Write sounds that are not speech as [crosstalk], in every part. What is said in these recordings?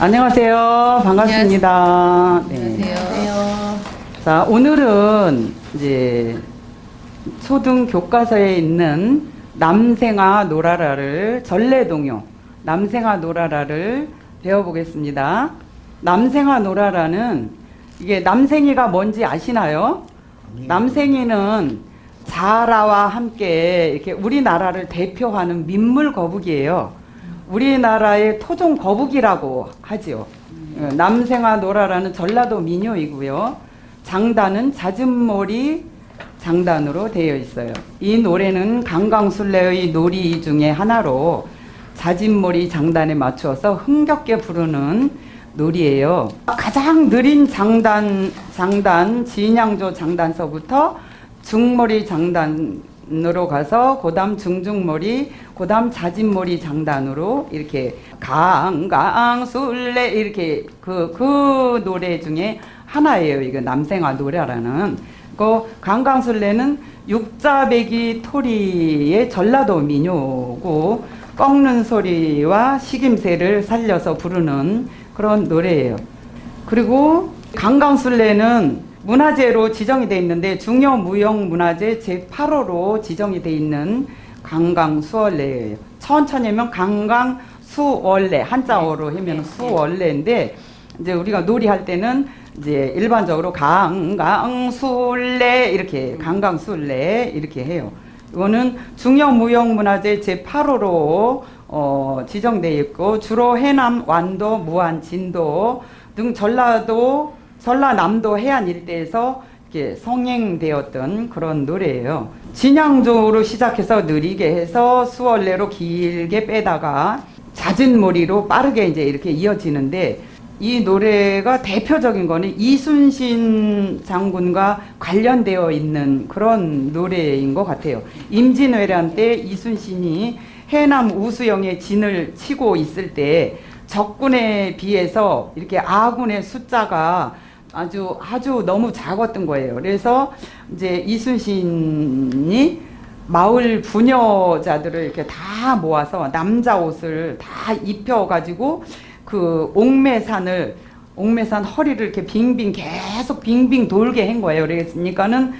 안녕하세요. 반갑습니다. 네. 자, 오늘은 이제 초등 교과서에 있는 남생아 노라라를 전래동요 남생아 노라라를 배워보겠습니다. 남생아 노라라는 이게 남생이가 뭔지 아시나요? 남생이는 자라와 함께 이렇게 우리나라를 대표하는 민물 거북이에요. 우리나라의 토종 거북이라고 하지요. 어, 남생아 노라라는 전라도 민요이고요. 장단은 잦은머리 장단으로 되어 있어요. 이 노래는 강강술래의 놀이 중에 하나로 자진머리 장단에 맞추어서 흥겹게 부르는 놀이에요. 가장 느린 장단, 장단, 진양조 장단서부터 중머리 장단으로 가서 그다음 중중머리, 그다음 자진머리 장단으로 이렇게 강강술래 이렇게 그, 그 노래 중에 하나예요. 이거 남생아 노래라는. 그 강강술래는 육자배기 토리의 전라도 민요고 꺾는 소리와 식임새를 살려서 부르는 그런 노래예요. 그리고 강강술래는 문화재로 지정이 돼 있는데 중요 무형 문화재 제8호로 지정이 돼 있는 강강수월래예요. 천천히 하면 강강수월래 한자어로 하면 수월래인데 이제 우리가 놀이할 때는 이제 일반적으로 강강술래 이렇게 강강술래 이렇게 해요. 이거는 중요무형문화재 제8호로 어, 지정되어 있고 주로 해남, 완도, 무안, 진도 등 전라도, 전라남도 해안 일대에서 이렇게 성행되었던 그런 노래예요. 진양조로 시작해서 느리게 해서 수월래로 길게 빼다가 잦은 머리로 빠르게 이제 이렇게 이어지는데 이 노래가 대표적인 거는 이순신 장군과 관련되어 있는 그런 노래인 것 같아요. 임진왜란 때 이순신이 해남 우수영에 진을 치고 있을 때 적군에 비해서 이렇게 아군의 숫자가 아주 아주 너무 작았던 거예요. 그래서 이제 이순신이 마을 부녀자들을 이렇게 다 모아서 남자 옷을 다 입혀가지고 그 옥매산을 옥매산 허리를 이렇게 빙빙 계속 빙빙 돌게 한 거예요. 그랬으니까는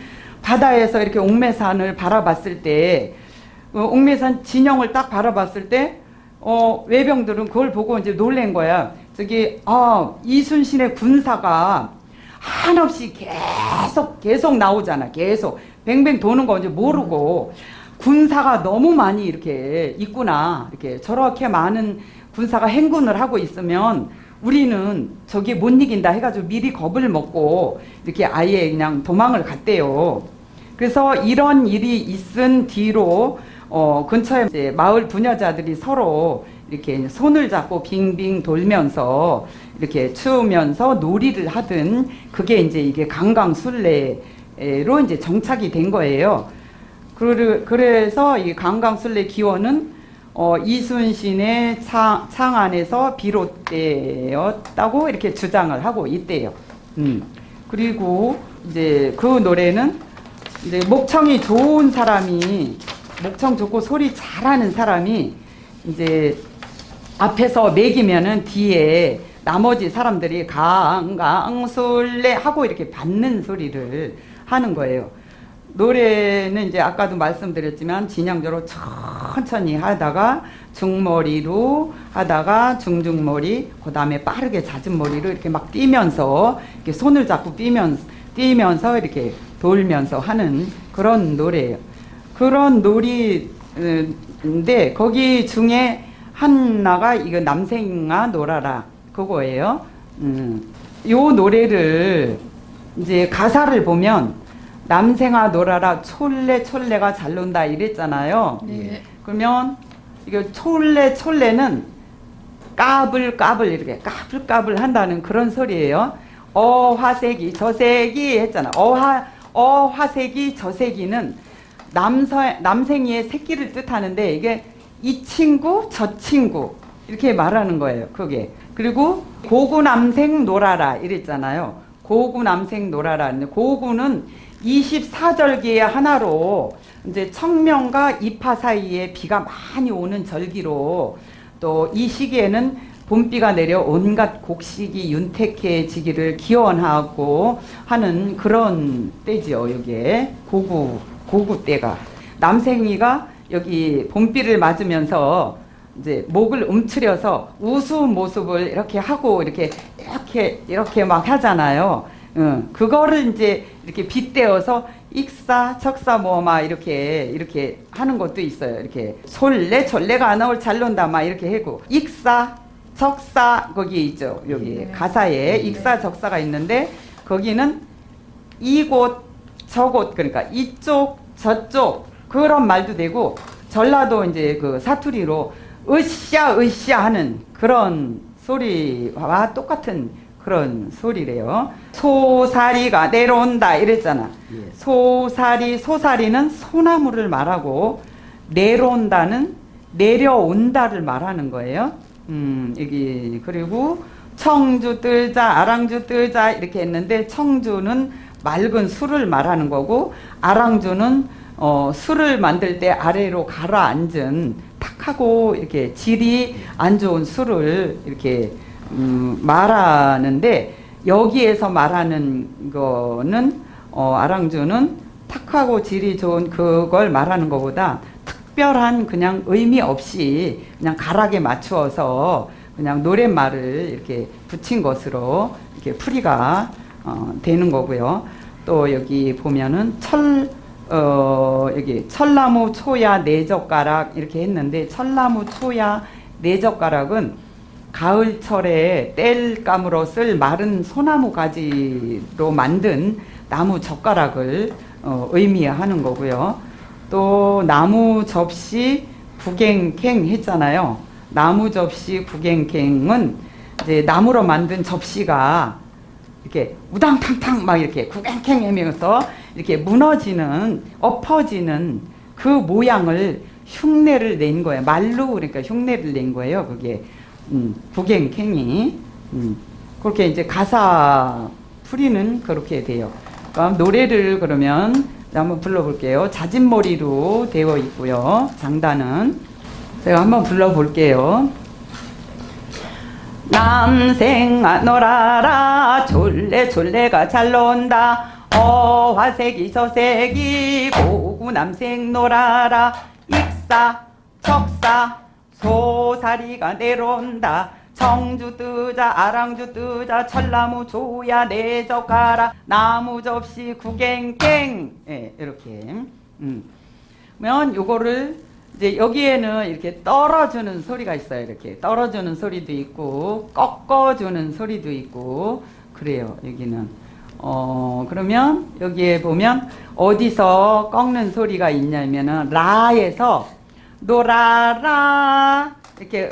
바다에서 이렇게 옥매산을 바라봤을 때 어, 옥매산 진영을 딱 바라봤을 때 어, 외병들은 그걸 보고 이제 놀란 거야. 저기 아 이순신의 군사가 한없이 계속 계속 나오잖아. 계속 뱅뱅 도는 거 이제 모르고 군사가 너무 많이 이렇게 있구나. 이렇게 저렇게 많은 군사가 행군을 하고 있으면 우리는 저기 못 이긴다 해가지고 미리 겁을 먹고 이렇게 아예 그냥 도망을 갔대요. 그래서 이런 일이 있은 뒤로 어 근처에 이제 마을 부녀자들이 서로 이렇게 손을 잡고 빙빙 돌면서 이렇게 추우면서 놀이를 하든 그게 이제 이게 강강술래로 이제 정착이 된 거예요. 그래서 이 강강술래 기원은 어, 이순신의 창, 창안에서 비롯되었다고 이렇게 주장을 하고 있대요. 음. 그리고 이제 그 노래는 이제 목청이 좋은 사람이 목청 좋고 소리 잘하는 사람이 이제 앞에서 매기면은 뒤에 나머지 사람들이 강강술래 하고 이렇게 받는 소리를 하는 거예요. 노래는 이제 아까도 말씀드렸지만 진양조로 천천히 하다가 중머리로 하다가 중중머리 그 다음에 빠르게 잦은 머리로 이렇게 막 뛰면서 이렇게 손을 잡고 뛰면서 뛰면서 이렇게 돌면서 하는 그런 노래예요. 그런 놀이인데 거기 중에 하나가 이거 남생아 놀아라 그거예요. 음, 요 노래를 이제 가사를 보면 남생아 놀아라 촐래 촐래가 잘 논다 이랬잖아요. 네. 그러면 이거 촐래 촐래는 까불 까불 이렇게 까불 까불 한다는 그런 소리예요. 어 화색이 저색이 했잖아. 어화 어 화색이 저색이는 남서 남생이의 새끼를 뜻하는데 이게 이 친구 저 친구 이렇게 말하는 거예요. 그게. 그리고 고구 남생 놀아라 이랬잖아요. 고구 남생 놀아라. 고구는 24절기의 하나로 이제 청명과 입하 사이에 비가 많이 오는 절기로 또 이 시기에는 봄비가 내려 온갖 곡식이 윤택해지기를 기원하고 하는 그런 때지요. 여기에 고구 고구 때가 남생이가 여기 봄비를 맞으면서 이제 목을 움츠려서 우스 모습을 이렇게 하고 이렇게 이렇게 이렇게 막 하잖아요. 응, 그거를 이제 이렇게 빗대어서 익사, 척사 뭐막 이렇게 이렇게 하는 것도 있어요. 이렇게 솔레, 전레가 안 나올 잘 논다 막 이렇게 하고 익사, 적사 거기 있죠. 여기 네. 가사에 네. 익사, 적사가 있는데 거기는 이곳, 저곳 그러니까 이쪽, 저쪽 그런 말도 되고 전라도 이제 그 사투리로 으쌰 으쌰 하는 그런 소리와 똑같은 그런 소리래요. 소사리가 내려온다 이랬잖아. 예. 소사리 소사리는 소나무를 말하고 내려온다는 내려온다를 말하는 거예요. 음, 여기 그리고 청주 뜰자 아랑주 뜰자 이렇게 했는데 청주는 맑은 술을 말하는 거고 아랑주는 어, 술을 만들 때 아래로 가라앉은 탁하고 이렇게 질이 안 좋은 술을 이렇게 음, 말하는데 여기에서 말하는 거는 어, 아랑주는 탁하고 질이 좋은 그걸 말하는 것보다 특별한 그냥 의미 없이 그냥 가락에 맞추어서 그냥 노랫말을 이렇게 붙인 것으로 이렇게 풀이가 어, 되는 거고요. 또 여기 보면은 철, 어, 여기 철나무 초야 네 젓가락 이렇게 했는데 철나무 초야 네 젓가락은 가을철에 뗄 감으로 쓸 마른 소나무 가지로 만든 나무 젓가락을 어, 의미하는 거고요. 또 나무 접시 구갱캥 했잖아요. 나무 접시 구갱캥은 이제 나무로 만든 접시가 이렇게 우당탕탕 막 이렇게 구갱캥 하면서 이렇게 무너지는 엎어지는 그 모양을 흉내를 낸 거예요. 말로 그러니까 흉내를 낸 거예요. 그게 음, 북행행이 음, 그렇게 이제 가사 풀이는 그렇게 돼요. 그럼 노래를 그러면 한번 불러볼게요. 자진머리로 되어 있고요. 장단은 제가 한번 불러볼게요. 남생아 놀아라 졸래 졸래가 잘 논다 어 화색이 저색이 고구 남생 놀아라 익사 척사 소사리가 내려온다. 청주 뜨자 아랑주 뜨자 철나무 조야 내젓가라. 나무 접시 구갱갱. 예, 이렇게. 음. 면 요거를 이제 여기에는 이렇게 떨어주는 소리가 있어요. 이렇게 떨어주는 소리도 있고 꺾어주는 소리도 있고. 그래요 여기는. 어 그러면 여기에 보면 어디서 꺾는 소리가 있냐면은 라에서 놀아라. 이렇게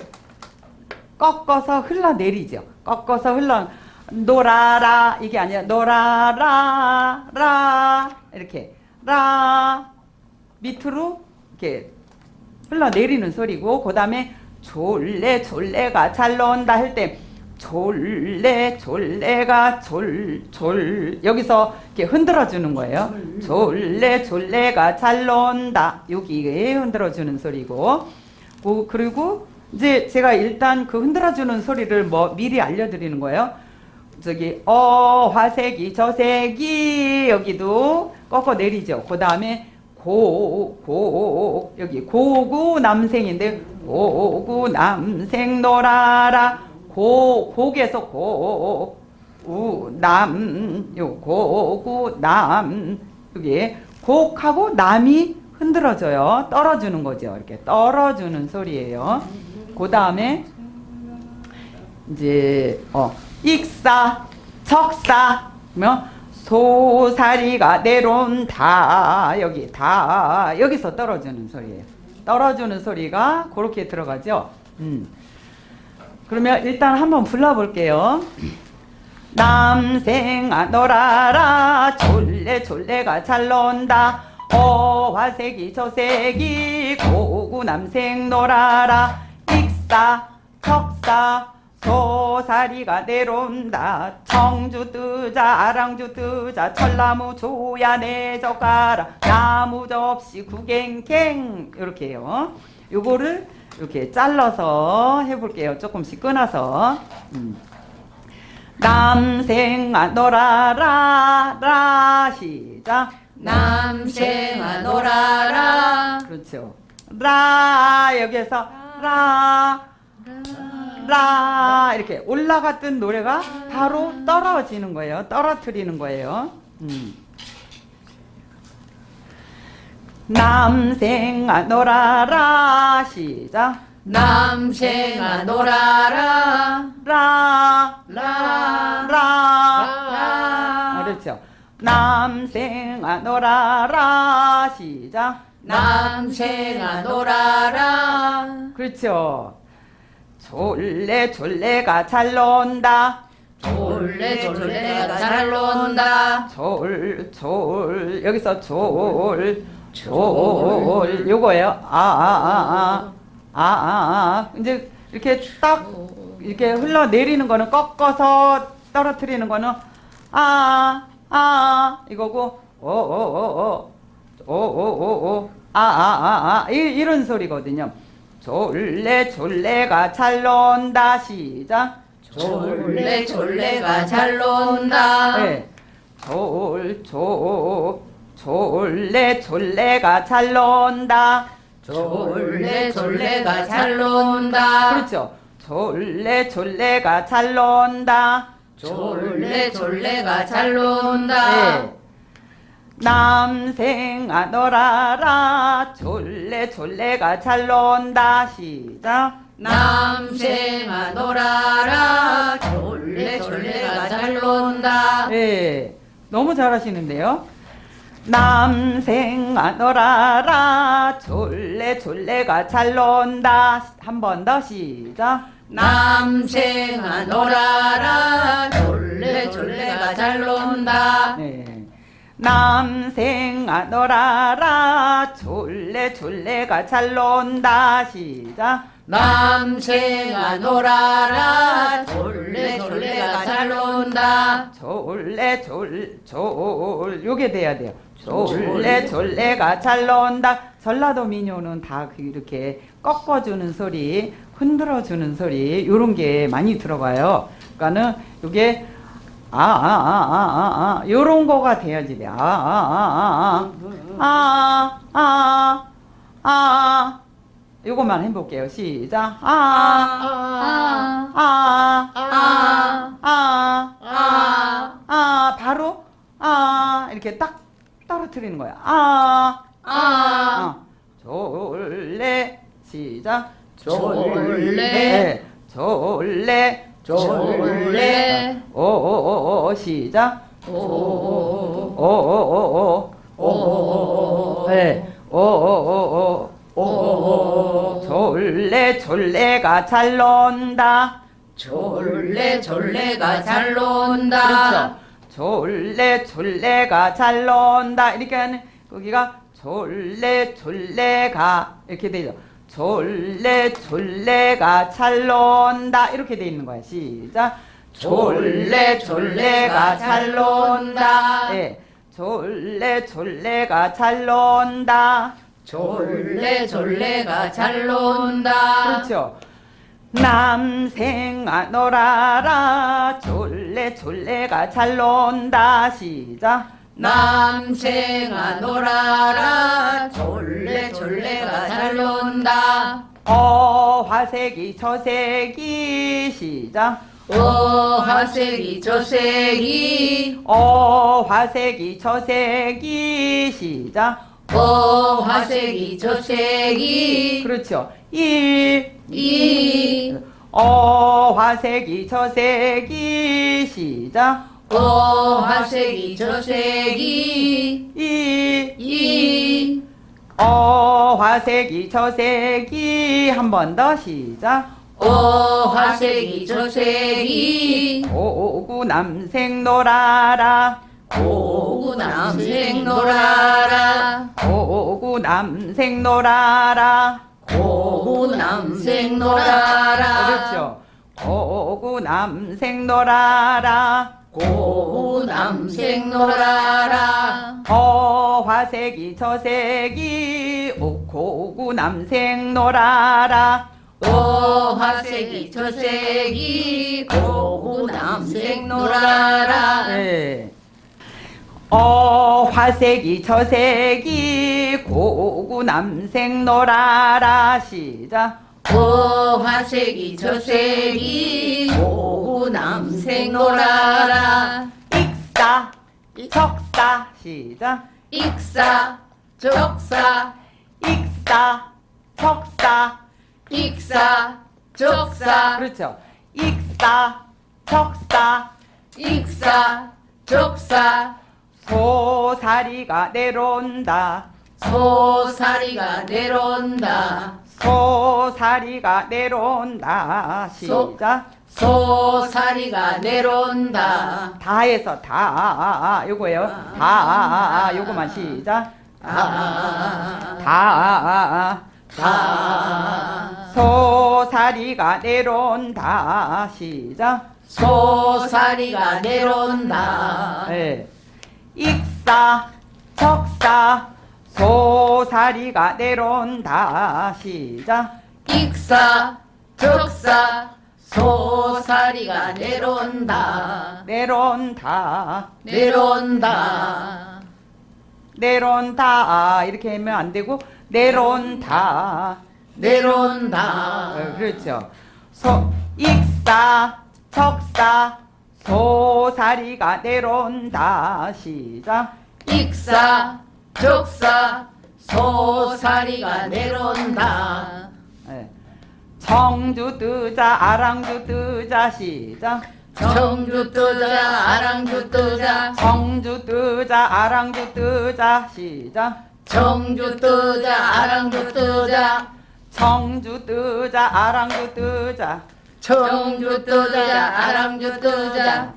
꺾어서 흘러내리죠. 꺾어서 흘러 놀아라. 이게 아니라 놀아라. 라. 이렇게. 라. 밑으로 이렇게 흘러내리는 소리고 그 다음에 졸래 졸래가 잘 나온다 할 때 졸래 졸래가 졸졸 여기서 이렇게 흔들어 주는 거예요. 졸래 졸래가 잘 논다 여기에 흔들어 주는 소리고 그리고 이제 제가 일단 그 흔들어 주는 소리를 뭐 미리 알려 드리는 거예요. 저기 어 화색이 저색이 여기도 꺾어 내리죠. 그 다음에 고, 고, 여기 고구 남생인데 고구 남생 놀아라 고, 곡에서 고, 우, 남, 요, 고, 구, 남. 여기 곡하고 남이 흔들어져요. 떨어주는 거죠. 이렇게 떨어주는 소리예요. 그 다음에 이제 어 익사, 척사, 뭐 소사리가 내려온다. 여기 다 여기서 떨어지는 소리예요. 떨어지는 소리가 그렇게 들어가죠. 음. 그러면 일단 한번 불러볼게요. 남생아 놀아라 졸래 졸래가 잘 논다. 어화색이 저색이 고구 남생 놀아라. 익사 척사 소사리가 내려온다. 청주 뜨자 아랑주 뜨자 철나무 조야 내 젓가락 나무 접시 구갱갱 이렇게 해요. 요거를 이렇게 잘라서 해볼게요 조금씩 끊어서 음. 남생아 놀아라 라 시작 남생아 놀아라 그렇죠 라 여기에서 라 라 이렇게 올라갔던 노래가 바로 떨어지는 거예요. 떨어뜨리는 거예요. 음. 남생아 놀아라. 시작. 남생아 놀아라. 라. 라. 라. 라. 그렇죠. 남생아 놀아라. 시작. 남생아 놀아라. 그렇죠. 졸래 졸래가 잘 논다. 졸래 졸래가 잘 논다. 졸, 졸, 여기서 졸, 졸, 요거예요. 아, 아, 아, 아, 아, 아, 아. 이제 이렇게 딱 이렇게 흘러내리는 거는 꺾어서 떨어뜨리는 거는 아, 아, 이거고, 오, 오, 오, 오, 오, 오, 오, 아, 아, 아, 아, 이, 이런 소리거든요. 졸래, 졸래가 잘 논다. 시작. 졸래 졸래가 잘 논다 네. 졸, 졸, 졸래, 졸래가 잘 논다. 졸래 졸래가 잘 논다 그렇죠. 졸래, 졸래가 잘 논다. 졸래 졸래가 잘 논다 네. 남생아 놀아라. 졸래, 졸래가 잘 논다. 시작. 남생아 놀아라 졸래 졸래가 잘 논다 네. 너무 잘하시는데요. 남생아 놀아라. 졸래, 졸래가 잘 논다. 한 번 더 시작. 남생아 놀아라. 졸래 졸래가 잘 논다. 네. 남생아 놀아라. 졸래 졸래가 잘 논다. 시작. 남생아 놀아라. 졸래 졸래가 잘 논다. 졸래 졸 졸 요게 돼야 돼요 졸래 졸래가 잘 논다. 전라도 민요는 다 이렇게 꺾어주는 소리, 흔들어주는 소리 이런 게 많이 들어가요. 그러니까는 이게 아아아아아 이런 거가 돼야지 아아아아아아아 요것만 해볼게요. 시작. 아, 아, 아, 아, 아, 바로 아 이렇게 딱 떨어뜨리는 거야. 아, 아, 아, 졸래, 시작. 졸래. 네, 졸래, 졸래. 오오오오 시작. 오, 오오오 오 오, 네. 오오 오오 오, 졸래 졸래가 잘 논다. 졸래 졸래가 잘 논다 그렇죠. 졸래 졸래가 잘 논다. 이렇게 하는 거기가 졸래 졸래가 이렇게 되죠. 졸래 졸래가 잘 논다. 이렇게 돼 있는 거야. 시작. 졸래 졸래가 잘 논다 네. 졸래 졸래가 잘 논다. 졸래 졸래가 잘 논다 그렇죠. 남생아 놀아라. 졸래 졸래가 잘 논다. 시작. 남생아 놀아라. 졸래 졸래가 잘 논다. 어 화색이 저색이. 시작. 오 화색이 저색이. 어 화색이 저색이. 시작 오 화색이 저색이. 그렇죠. 이 이. 어 화색이 저색이. 시작. 오 화색이 저색이. 이 이. 어 화색이 저색이. 한 번 더 시작. 오 화색이 저색이. 오구 남생 놀아라 오구 남생 놀아라 오구 남생 놀아라 고구남생 놀아라 그렇죠. 고구 남생 놀아라. 고구남생 놀아라 어 화색이 저색이 오, 고구 남생 놀아라. 오 화색이 저색이 고구남생 놀아라 네. 어 화색이 저색이 고구 남생 놀아라 시작. 오화색이 저색이 고구남생 놀아라 익사 척사 시작. 익사 적사 익사 척사 익사 적사 그렇죠. 익사 척사 익사 적사 소사리가 내려온다. 소사리가 내려온다 소사리가 내려온다. 소- 시작. 소 사리가 내려온다 다해서 다 요거예요. 다 요거만 시작. 아, 다다 소사리가 내려온다. 시작. 소사리가 내려온다 네. 익사 척사 소사리가 내려온다. 시작. 익사 적사 소사리가 내려온다 내려온다. 내려온다 내려온다. 이렇게 하면 안 되고 내려온다. 내려온다 어, 그렇죠. 소 익사 척사 소사리가 내려온다. 시작. 익사 적사 소사리가 내려온다 네. 청주 뜨자 아랑주 뜨자 시작. 청주 뜨자 아랑주 뜨자 청주 뜨자 아랑주 뜨자 시작. 청주 뜨자 아랑주 뜨자 청주 뜨자 아랑주 뜨자. 청주 뜨자 아랑주 뜨자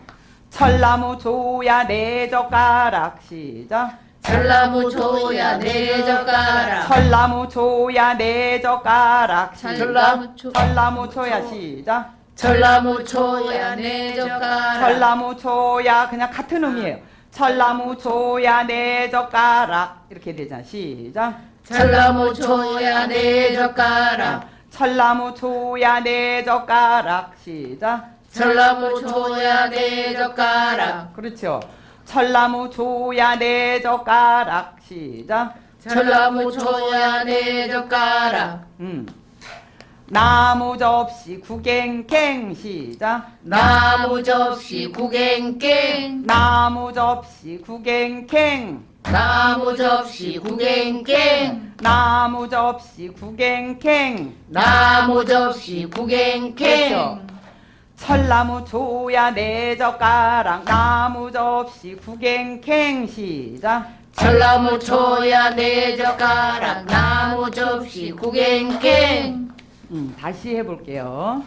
철나무 조야 네 젓가락 시작. 전나무 조야 네 젓가락 철나무 조야 네 젓가락 시작. 초 철나무 초야 시작. 전나무 초야 네 젓가락 철나무 초야 그냥 같은 의미예요. 철나무 초야 네 젓가락 이렇게 되잖아. 시작. 전나무 초야 네 젓가락 철나무 초야 네 젓가락 시작. 전나무 초야 네 젓가락 그렇죠. 철나무 초야 네 젓가락 시작. 전나무 초야 네 젓가락 음. 나무 접시 구갱갱 시작. 나무 접시 구갱갱 나무 접시 구갱갱. 나무 접시 구갱갱 나무 접시 구갱갱. 나무 접시 구갱갱 그렇죠. 철나무 조야 네 젓가락 나무 접시 구갱갱 시작. 전나무 초야 네 젓가락 나무 접시 구갱갱 음, 다시 해볼게요.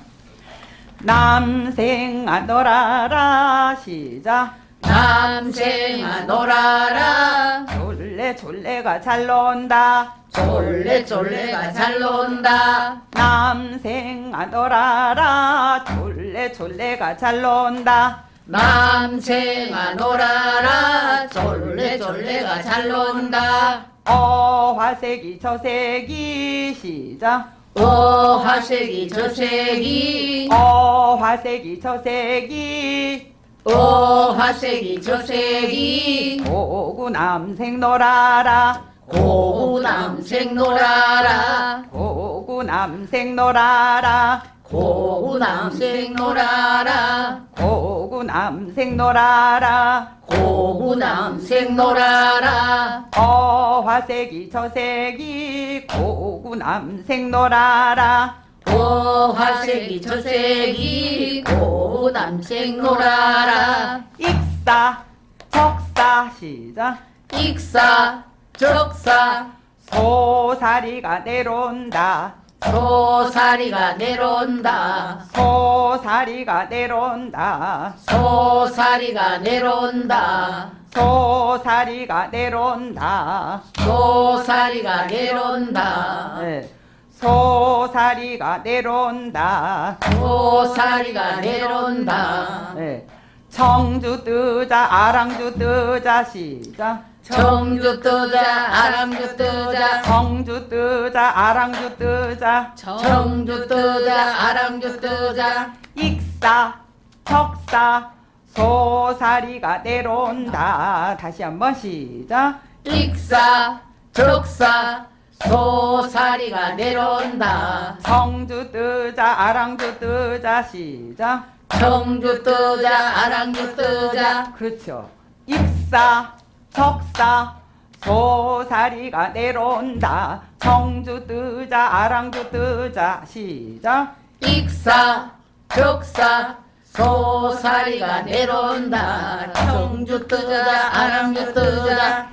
남생아 놀아라 시작. 남생아 놀아라 졸래 졸래가 잘 논다. 졸래 졸래가 잘 논다 남생아 놀아라. 졸래 졸래가 잘 논다. 남생아 놀아라 졸래 졸래가 잘 논다 어 화색이 저색이 시작. 오화색이 저색이 어 화색이 저색이 오화색이 저색이 고구 남생 놀아라. 고구 남생 놀아라 고구 남생 놀아라. 고구 남생 놀아라 고구 남생 놀아라. 고구 남생 놀아라 어화색이 저색이 고구 남생 놀아라. 오화색이 저색이 고구 남생 놀아라 익사 척사 시작. 익사 적사 소사리가 내려온다. 소사리가 내려온다 소사리가 내려온다. 소사리가 내려온다 소사리가 내려온다. 소사리가 내려온다 네. 소사리가 내려온다. 소사리가 내려온다 네. 청주 뜨자 아랑주 뜨자 시작. 청주 뜨자 아랑주 뜨자 청주 뜨자 아랑주 뜨자 청주 뜨자 아랑주 뜨자 익사 적사 소사리가 내려온다. 다시 한번 시작. 익사 적사 소사리가 내려온다 청주 뜨자 아랑주 뜨자 시작. 청주 뜨자 아랑주 뜨자 그렇죠. 익사, 적사, 소사리가 내려온다. 청주 뜨자, 아랑주 뜨자. 시작. 익사 적사 소사리가 내려온다 청주 뜨자 아랑주 뜨자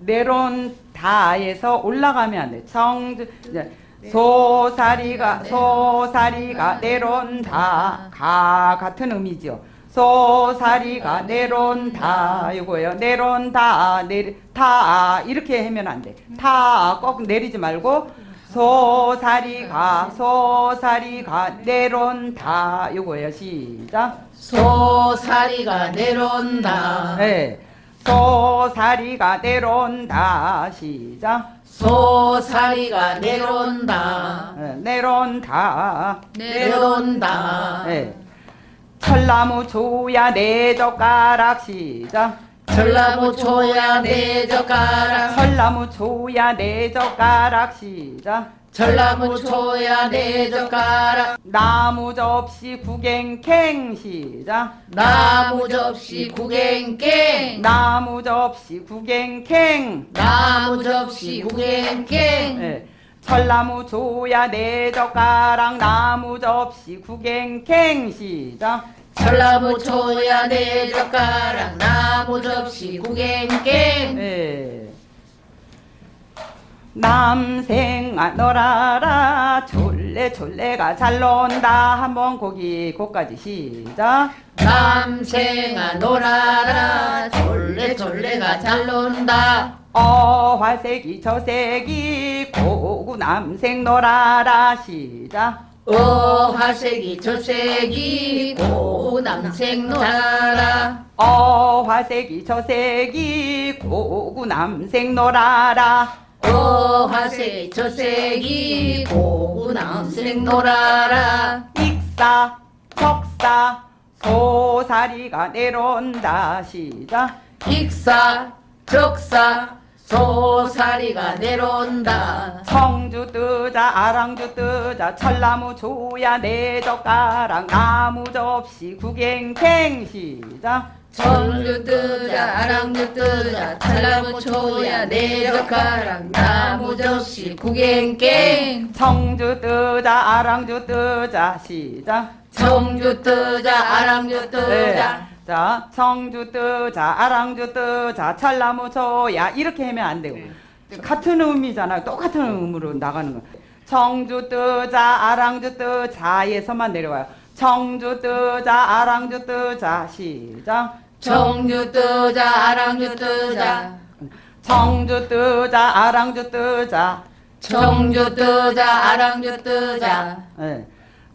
내려온 다에서 올라가면 안 돼. 청주 이제 소사리가 소사리가 내려온다. 가 같은 의미죠. 소사리가 내려온다. 이거예요. 내려온다. 내리 타 이렇게 하면 안 돼. 타꼭 내리지 말고 소사리가 소사리가 내려온다. 이거예요. 시작. 소사리가 내려온다 네. 소사리가 내려온다. 시작. 소사리가 내려온다 네, 내려온다. 내려온다 네. 철나무 조야 네 젓가락 시작. 전라무 초야 네 젓가락 철나무 조야 네 젓가락 시작. 전라무 초야 네 젓가락 나무 접시 구갱캥 시작. 나무 접시 구갱깽 나무 접시 구갱캥. 나무 접시 구갱깽 네. 철나무 조야 네 젓가락 나무 접시 구갱캥 시작. 전라무 초야 네 젓가락 나무 접시 구갱깽 네. 남생아 너라라 졸래 졸래가 잘 논다. 한번 거기 거까지 시작. 남생아 놀아라 졸래 졸래가 잘 논다. 어 화색이 저색이 고구 남생 너라라. 시작. 어 화색이 저색이 고 남생 놀아라. 어 화색이 저색이 고구 남생 너라라 어화색이 저색이 고 남생 놀아라. 익사 적사 소사리가 내려온다. 시작. 익사 적사 소사리가 내려온다. 청주 뜨자 아랑주 뜨자 철나무 조야 네 젓가락 나무 접시 구갱캥 시작 청주 뜨자 아랑주 뜨자 찰나무 초야 네 젓가락 나무 접시 구갱깽 청주 뜨자 아랑주 뜨자 시작. 청주 뜨자 아랑주 뜨자. 네. 자 청주 뜨자 아랑주 뜨자 철나무 조야. 이렇게 하면 안 되고. 같은 의미잖아요. 똑같은 의미로 나가는 거 청주 뜨자 아랑주 뜨자에서만 내려와요. 청주 뜨자 아랑주 뜨자 시작 청주 뜨자 아랑주 뜨자. 청주 뜨자 아랑주 뜨자. 청주 뜨자 아랑주 뜨자. 네.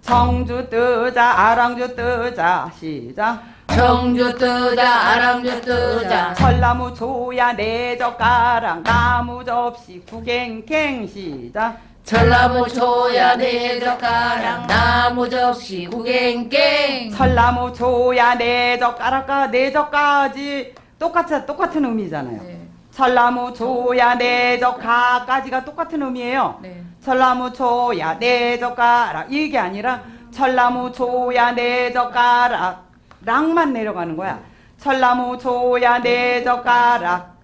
청주 뜨자 아랑주 뜨자. 시작. 청주 뜨자 아랑주 뜨자. 철나무 조야 네 젓가락 나무 접시 구갱캥 시작 전라무 초야 네 젓가락 나무 접시 구갱깽 철나무 조야 네 젓가락과 네 젓까지 똑같아 똑같은 의미잖아요. 네. 철나무 조야 네 젓가까지가 똑같은 의미예요. 네. 철나무 조야 네 젓가락 이게 아니라 철나무 조야 네 젓가락 락만 내려가는 거야. 철나무 조야 네 젓가락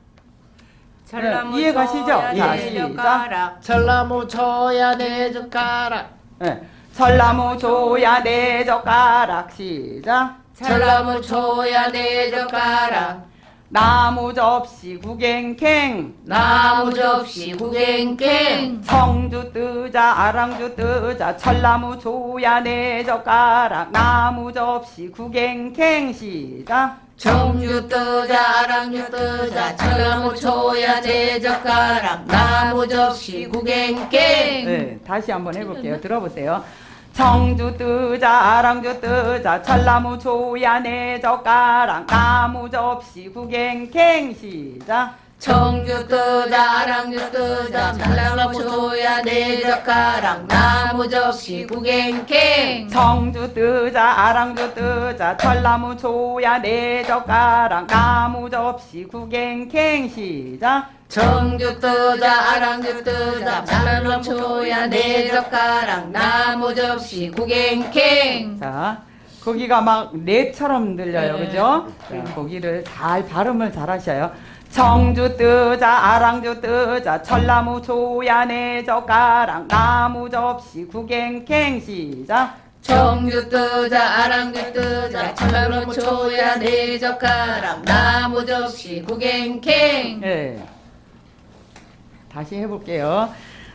전라무 이해 가시죠? 줘야 자, 네 시작. 전라무 초야 네 젓가락 예. 철나무 조야 네 젓가락 시작. 전라무 초야 네 젓가락 나무 접시 구갱캥 나무 접시 구갱갱. 청주 뜨자 아랑주 뜨자 철나무 조야 내 젓가락 나무 접시 구갱캥 시작. 청주 뜨자 아랑주 뜨자 철나무 초야 내 젓가락 나무 접시 구갱갱. 네, 다시 한번 해볼게요. 들어보세요. 청주 뜨자 아랑주 뜨자 철나무 조야 내 젓가락 나무 접시 구갱캥 시작 청주 뜨자 아랑주 뜨자 철나무 초야 내 젓가락 나무 접시 구갱갱. 청주 뜨자 아랑주 뜨자 철나무 조야 내 젓가락 나무 접시 구갱캥 시작. 청주 뜨자 아랑주 뜨자 철나무 초야 내 젓가락 나무 접시 구갱갱. 자 거기가 막 뇌처럼 들려요. 네. 그죠? 자, 거기를 잘 발음을 잘 하셔요 청주 뜨자 아랑주 뜨자 철나무 조야 내 젓가락 나무 접시 구갱캥 시작 청주 뜨자 아랑주 뜨자 철나무 초야 내 젓가락 나무 접시 구갱갱 예. 다시 해볼게요.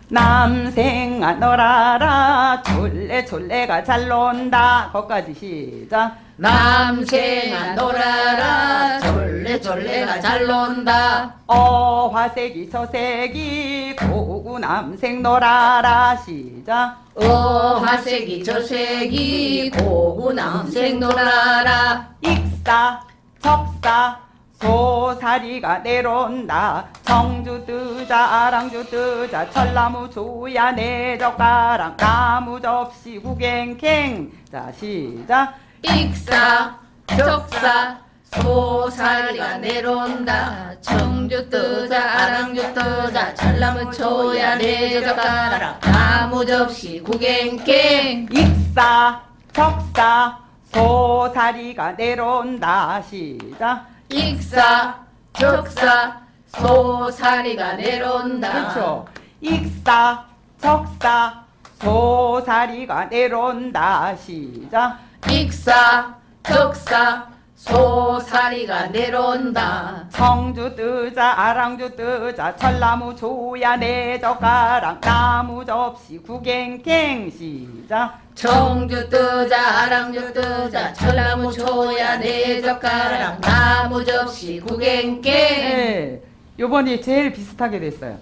남생아 너라라 졸래 졸래가 잘 논다 거기까지 시작 남생아 놀아라. 졸래 졸래가 잘 논다. 어 화색이 저색이 고구 남생 놀아라. 시작. 어 화색이 저색이 고구 남생 놀아라. 익사 적사 소사리가 내려온다. 청주 뜨자 아랑주 뜨자. 철나무 조야 내 젓가락 나무 접시 구갱캥 자 시작 익사 적사 소살이가 내려온다. 청주 뜨자 아랑주 뜨자 전라무 초야 내 젓가락 나무 접시 구갱갱 익사 적사 소사리가 내려온다. 시작. 익사 적사 소살이가 내려온다. 그렇죠. 익사 적사 소사리가 내려온다. 시작 익사 적사 소살이가 내려온다. 청주 뜨자 아랑주 뜨자 철나무 조야 내 젓가락 나무 접시 구갱캥 시작. 청주 뜨자 아랑주 뜨자 철나무 초야 내 젓가락 나무 접시 구갱갱. 네, 요번이 제일 비슷하게 됐어요.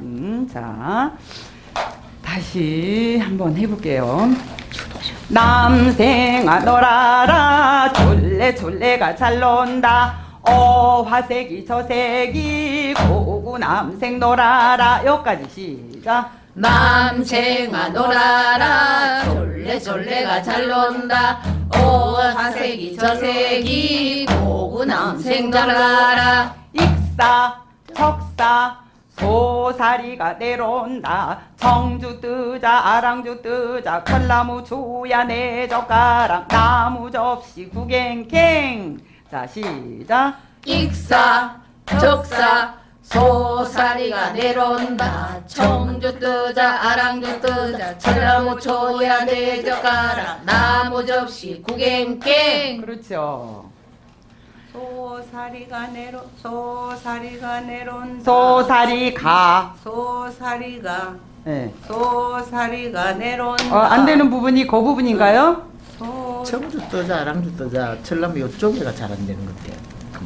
음, 자, 다시 한번 해볼게요. 남생아 놀아라 졸래 졸래가 잘 논다. 어 화색이 저색이 고구 남생 놀아라. 여기까지 시작. 남생아 놀아라 졸래 졸래가 잘 논다. 오 화색이 저색이 고구 남생 놀아라. 익사 적사 소사리가 내려온다. 청주 뜨자 아랑주 뜨자 컬나무 조야 내 젓가락 나무 접시 구갱캥 자 시작. 익사 적사 소사리가 내려온다. 청주 뜨자 아랑주 뜨자 철나무 초야 내 젓가락 나무 접시 구갱갱. 그렇죠 소사리가 내려 소사리가 내려온다. 소사리가 소사리가 네. 소사리가 내려온다. 어, 안 되는 부분이 그 부분인가요? 소 청주 떠자 아랑주 떠자 철남 요쪽에가 잘 안 되는 것 같아요.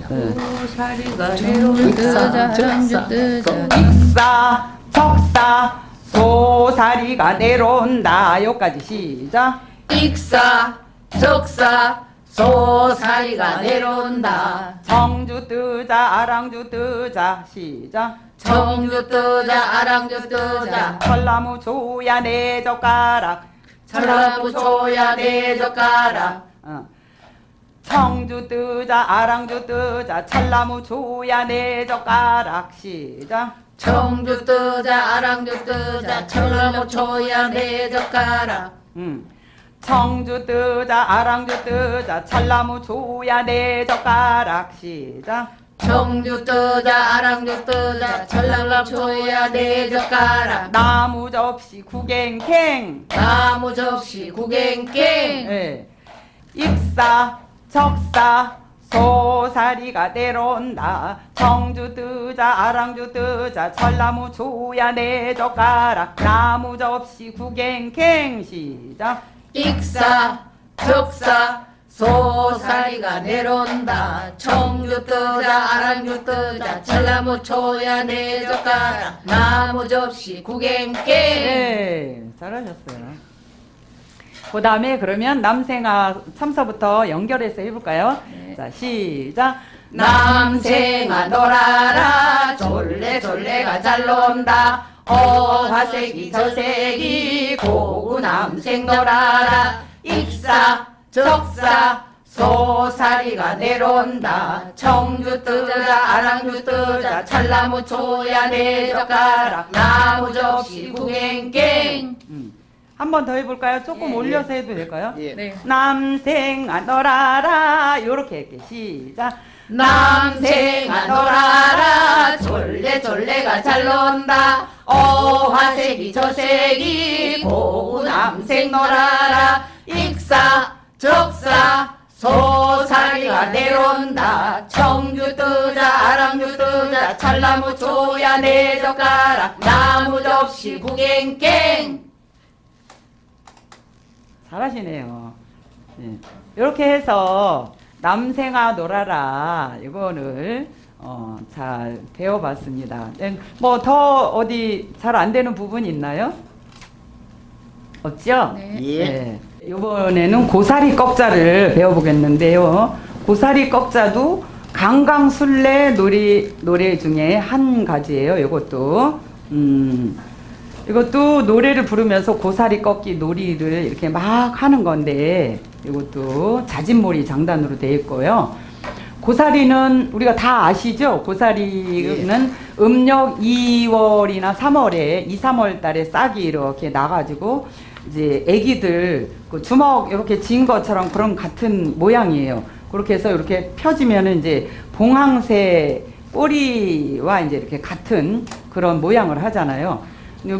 네. 소사리가 내려온다. 적사, 익사 적사 소사리가 내려온다 여기까지 시작 익사 적사 소사리가 내려온다. 청주 뜨자 아랑주 뜨자 시작. 청주 뜨자 아랑주 뜨자. 철나무 조야 내 젓가락. 철나무 초야 내 젓가락. 어. 청주 뜨자 아랑주 뜨자 철나무 조야 내 젓가락. 시작. 청주 뜨자 아랑주 뜨자 철나무 초야 내 젓가락. 음. 청주 뜨자 아랑주 뜨자 철나무 조야 내 젓가락 시작. 청주 뜨자 아랑주 뜨자 철나무 초야 내 젓가락. 나무 접시 구갱캥 나무 접시 구갱갱. 예. 익사 적사 소사리가 내려온다. 청주 뜨자 아랑주 뜨자 철나무 조야 내 젓가락. 나무 접시 구갱갱. 시작 익사 적사 소사리가 내려온다. 청주 뜨자 아랑주 뜨자. 전나무 초야 내 젓가락 나무 접시 구갱갱 네 잘하셨어요. 그 다음에 그러면 남생아 참서부터 연결해서 해볼까요? 자 시작. 남생아 놀아라. 졸래 졸래가 잘 논다 어화색이 저색이 고구 남생 놀아라 익사 적사 소사리가 내려온다 청주 뜨자 아랑주 뜨자 찰나무 초야 내 젓가락 나무 접시 구갱갱 한번 더 해볼까요? 조금 예, 올려서 해도 될까요? 예. 네. 남생아 놀아라 요렇게 할게 시작 남생아 놀아라 졸래 졸래가 잘 논다. 어화색이 저색이 고구 남생 놀아라. 익사 적사 소사리가 내려온다. 청주 뜨자 아랑주 뜨자 찰나무 조야 내 젓가락 나무 접시 구갱갱. 잘하시네요. 예. 이렇게 해서 남생아 놀아라 이거를 어, 잘 배워봤습니다. 뭐 더 어디 잘 안 되는 부분 있나요? 없죠? 네. 예. 네. 이번에는 고사리 꺽자를 배워보겠는데요. 고사리 꺽자도 강강술래 노래, 노래 중에 한 가지예요. 이것도. 음, 이것도 노래를 부르면서 고사리 꺾기 놀이를 이렇게 막 하는 건데 이것도 자진몰이 장단으로 되어 있고요. 고사리는 우리가 다 아시죠? 고사리는 음력 2월이나 3월에 2, 3월 달에 싹이 이렇게 나가지고 이제 애기들 그 주먹 이렇게 진 것처럼 그런 같은 모양이에요. 그렇게 해서 이렇게 펴지면은 이제 봉황새 꼬리와 이제 이렇게 같은 그런 모양을 하잖아요.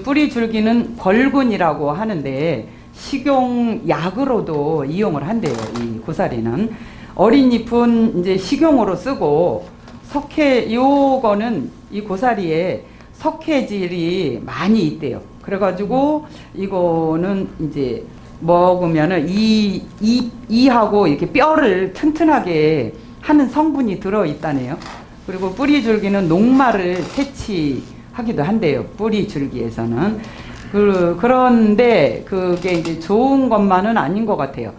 뿌리 줄기는 벌군이라고 하는데 식용약으로도 이용을 한대요. 이 고사리는 어린 잎은 이제 식용으로 쓰고 석회 요거는 이 고사리에 석회질이 많이 있대요. 그래가지고 이거는 이제 먹으면은 이, 이, 이하고 이렇게 뼈를 튼튼하게 하는 성분이 들어 있다네요. 그리고 뿌리 줄기는 녹말을 채취하기도 한대요. 뿌리 줄기에서는. 그, 그런데 그게 이제 좋은 것만은 아닌 것 같아요.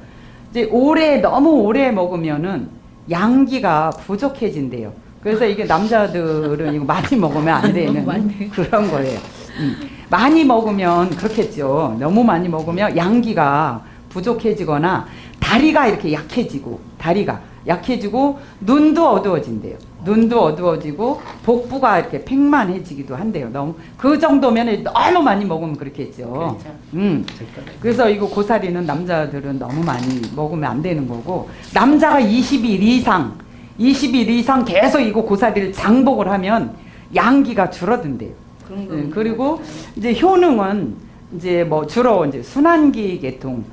이제 오래, 너무 오래 먹으면은 양기가 부족해진대요. 그래서 이게 남자들은 이거 많이 먹으면 안 [laughs] 되는 그런 거예요. 음. 많이 먹으면 그렇겠죠. 너무 많이 먹으면 양기가 부족해지거나 다리가 이렇게 약해지고 다리가 약해지고 눈도 어두워진대요. 눈도 어두워지고 복부가 이렇게 팽만해지기도 한대요. 너무 그 정도면 너무 많이 먹으면 그렇겠죠. 음. 그래서 이거 고사리는 남자들은 너무 많이 먹으면 안 되는 거고 남자가 20일 이상 20일 이상 계속 이거 고사리를 장복을 하면 양기가 줄어든대요. 네, 그리고 이제 효능은 이제 뭐 주로 이제 순환기 계통,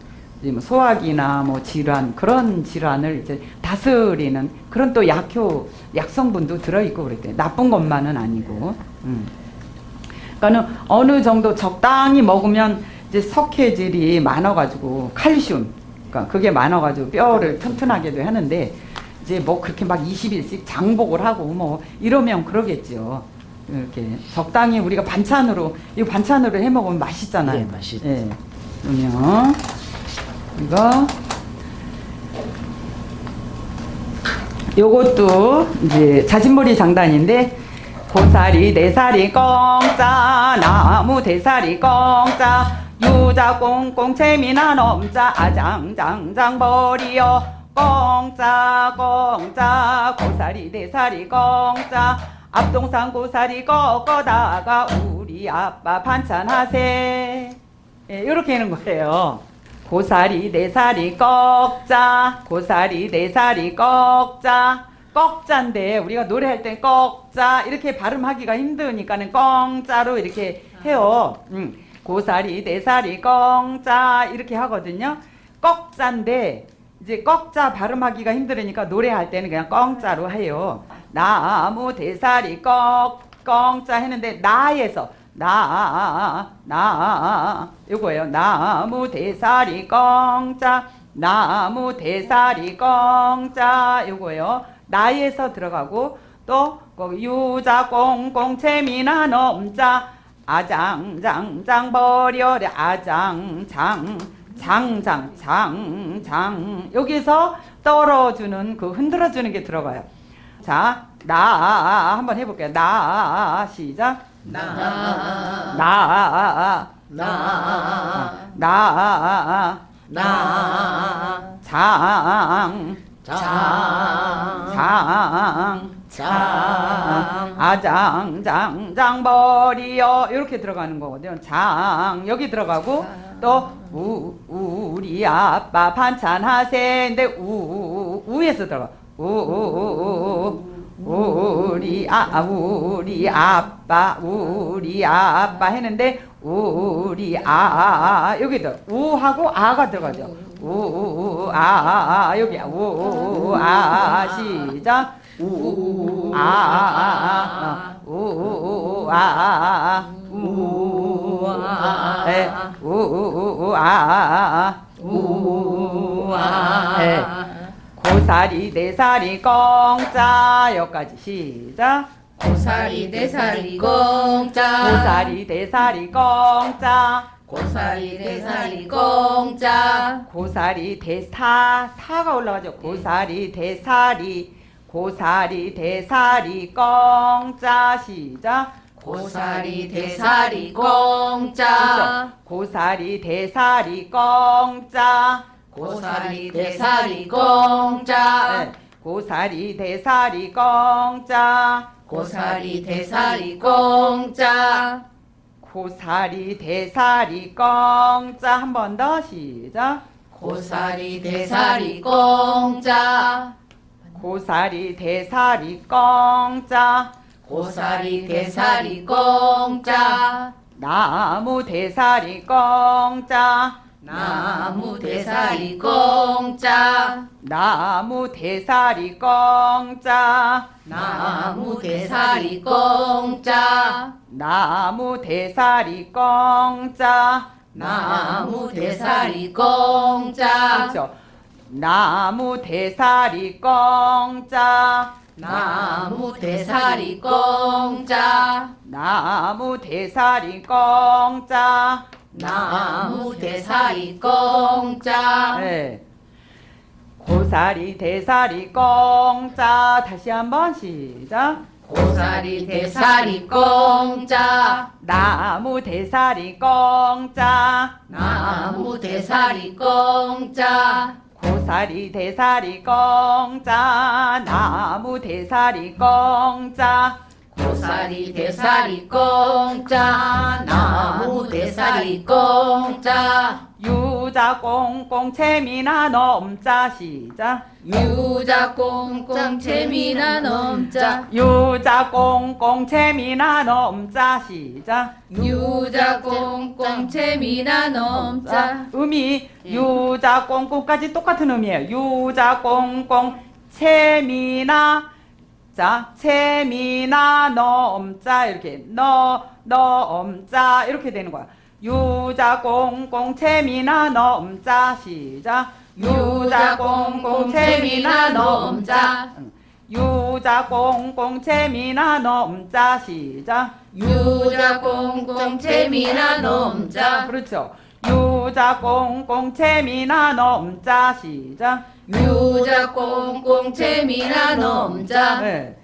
소화기나 뭐 질환 그런 질환을 이제 다스리는 그런 또 약효 약성분도 들어있고 그랬대. 나쁜 것만은 아니고. 음. 그러니까는 어느 정도 적당히 먹으면 이제 석회질이 많아가지고 칼슘, 그러니까 그게 많아가지고 뼈를 튼튼하게도 하는데 이제 뭐 그렇게 막 20일씩 장복을 하고 뭐 이러면 그러겠죠. 이렇게 적당히 우리가 반찬으로 이거 반찬으로 해 먹으면 맛있잖아요. 예, 맛있죠. 예. 그러면 이거. 요것도 이제 자진몰이 장단인데 고사리 네사리 꽁짜 나무 대사리 꽁짜 유자 꽁꽁 재미나 넘자 아장장장 머리여 꽁짜 꽁짜 고사리 네사리 꽁짜 앞동산 고사리 꺾어다가 우리 아빠 반찬하세. 예, 이렇게 하는 거예요. 고사리 네사리 꺾자 고사리 네사리 꺾자 꺾자인데 우리가 노래할 땐 꺾자 이렇게 발음하기가 힘드니까는 꽁자로 이렇게 해요. 음, 고사리 네사리 꽁자 이렇게 하거든요. 꺾자인데 이제 꺽자 발음하기가 힘들으니까 노래할 때는 그냥 꺽자로 해요. 나무 대사리 꺽 꺽자 했는데 나에서 나나 요거예요. 나무 대사리 꺽자 나무 대사리 꺽자 요거예요. 나에서 들어가고 또 유자 꽁꽁 재미나 넘자 아장장장 버려래 아장장 장장 장 장 여기서 떨어주는 그 흔들어주는 게 들어가요. 자, 나 한번 해볼게요. 나 시작. 나, 나, 나, 나, 나, 장, 장, 장, 장, 아장장장 버리여. 이렇게 들어가는 거거든요. 장. 여기 들어가고 또 우, 우리 아빠 반찬하세인데 우, 우에서 들어가. 우, 우, 우, 우 리 아 우리 아빠 우리 아빠 했는데 우리 아 여기 들어 우하고 아가 들어가죠. 우아 여기 우아 시작 우, 아, 아, 아, 우, 우, 아, 아, 우, 아, 에, 우, 우, 아, 아, 우, 아, 에, 고사리, 네사리, 꽁짜, 여기까지 시작. 고사리 대사리 공짜. 고사리, 네사리, 꽁짜, 고사리 대사리 공짜. 고사리, 대사, 사가 올라가죠. 고사리, 대사리, 고사리, 대사리, 꽁짜, 시작. 고사리 대사리 공짜. 고사리 대사리 꽁짜 고사리 대사리 공짜. 네. 고사리 대사리 꽁짜. 고사리 대사리 공짜. 고사리 대사리 꽁짜. 한 번 더 시작. 고사리 대사리 공짜. 고사리 대사리 꽁짜. 고사리 대사리 공짜. 나무 대사리 꽁짜 나무 대사리 공짜. 나무 대사리 꽁짜. 나무 대사리 공짜. 나무 대사리 꽁짜. 나무 대사리 공짜. 그렇죠. 나무 대사리 꽁짜. 나무 대사리 공짜. 나무 대사리 꽁짜 나무 대사리 공짜 네. 고사리 대사리 꽁짜 다시 한번 시작. 고사리 대사리 공짜 나무 대사리 꽁짜 나무 대사리 공짜 고사리 대사리 꽁짜 나무 대사리 꽁짜 고사리 대사리 공짜 나무 대사리 공짜. 유자 꽁꽁 재미나 넘자 시작 유자 꽁꽁 재미나 넘자. 유자 꽁꽁 재미나 넘자 시작 유자 꽁꽁 재미나 넘자. 음이 유자 꽁꽁까지 똑같은 음이에요. 유자 꽁꽁 재미나 자 재미나 넘자 이렇게. 너 넘자 이렇게 되는 거야. 유자 꽁꽁 재미나 넘자. 시작. 유자 꽁꽁 재미나 넘자. 응. 유자 꽁꽁 재미나 넘자. 시작. 유자 꽁꽁 재미나 넘자. 그렇죠. 유자 꽁꽁 재미나 넘자. 시작 유자 꽁꽁 재미나 넘자. 네.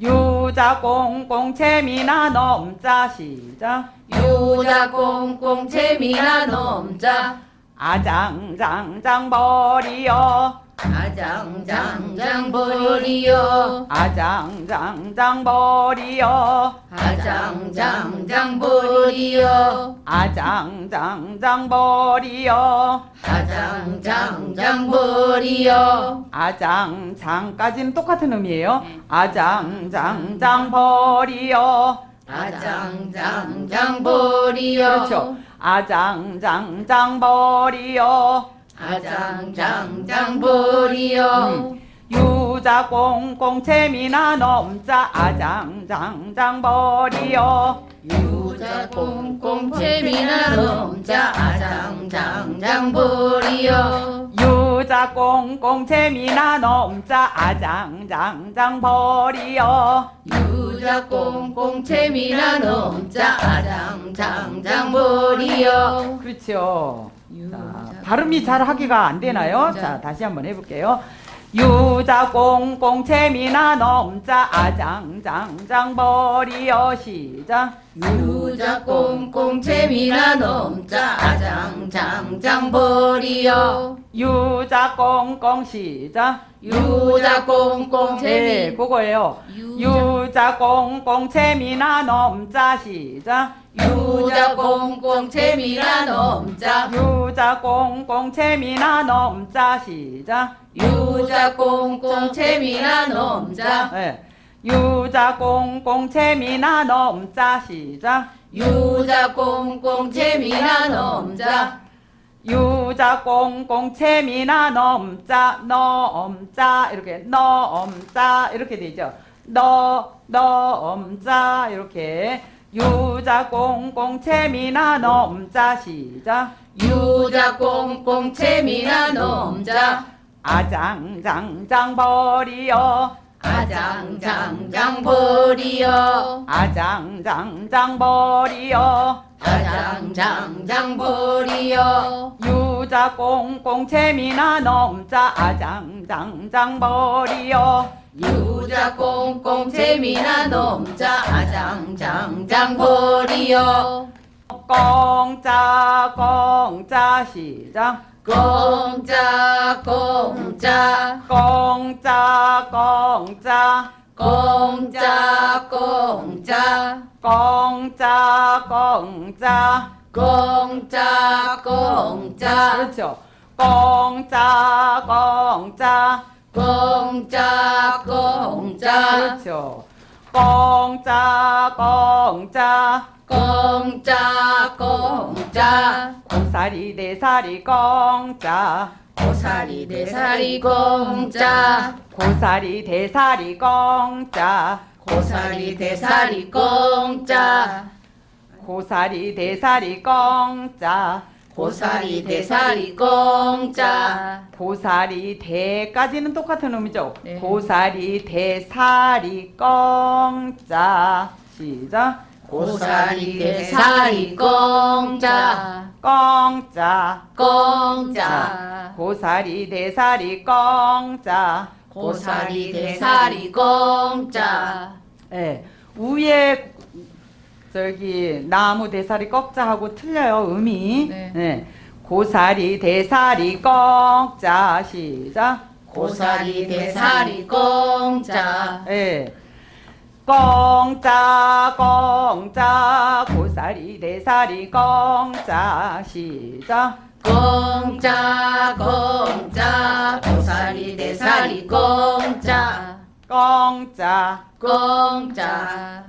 유자 꽁꽁 재미나 넘자. 시작. 유자 꽁꽁 재미나 넘자. 아장장장 버리여 아장장장 버리여 아장장장 버리여 아장장장 버리여 아장장장 버리여 아장장장 버리여 아장장까지는 똑같은 의미예요. 아장장장 버리여 아장장장 버리여 그렇죠. 아장장장 버리여 아장장장벌이여 유자 꽁꽁 재미나 넘자 아장장장 버리여 유자 꽁꽁 재미나 넘자 아장장장벌이여 유자 꽁꽁 재미나 넘자 아장장장 버리여 유자 꽁꽁 재미나 넘자 아장장장벌이여 그렇죠 자, 유자 발음이 잘 하기가 안 되나요? 유자. 자 다시 한번 해볼게요. 유자 꽁꽁 재미나 넘자 아장장장 버리여 시작 유자 꽁꽁 재미나 넘자 아장장장벌이여. 유자 꽁꽁 시작 유자 꽁꽁 네 재미. 그거예요. 유자 꽁꽁 재미나 넘자 시작. 유자 꽁꽁 재미나 넘자. 유자 꽁꽁 재미나 넘자 시작. 유자 꽁꽁 재미나 넘자. 네. 유자 꽁꽁 재미나 넘자 시작. 유자 꽁꽁 재미나 넘자 유자 꽁꽁 재미나 넘자 넘자 이렇게 넘자 이렇게 되죠. 너 넘자 이렇게. 유자 꽁꽁 재미나 넘자 시작. 유자 꽁꽁 재미나 넘자. 아장장장 버리여 아장장장벌이여. 아장장장 버리여. 아장장장벌이여. 유자 꽁꽁 재미나 넘자 아장장장 버리여. 유자 꽁꽁 재미나 넘자 아장장장벌이여. 공짜 공짜 시작 공짜 공짜 공짜 공짜 공짜 공짜 공짜 공짜 공짜 공짜 그렇죠 공짜 공짜 공짜 공짜 그렇죠 공짜 공짜. 공짜 공짜. 고사리 네사리 공짜. 고사리 네사리 공짜. 고사리 대사리 공짜. 고사리 대사리 공짜. 고사리 대사리 공짜 보살이 대살이 공짜 보살이 대까지는 똑같은 음이죠. 네. 보살이 대살이 꽁짜 시작 보살이 대살이 꽁짜 꽁짜 꽁짜 보살이 대살이 꽁짜 보살이 대살이 꽁짜 예. 네. 우에 저기 나무 대사리 꺽자하고 틀려요 의미 네. 예. 고사리 대사리 꺽자. 시작. 고사리 대사리 공짜 예. 공짜 공짜 고사리 대사리 공짜 시작. 공짜 공짜 고사리 대사리 공짜 공짜 공짜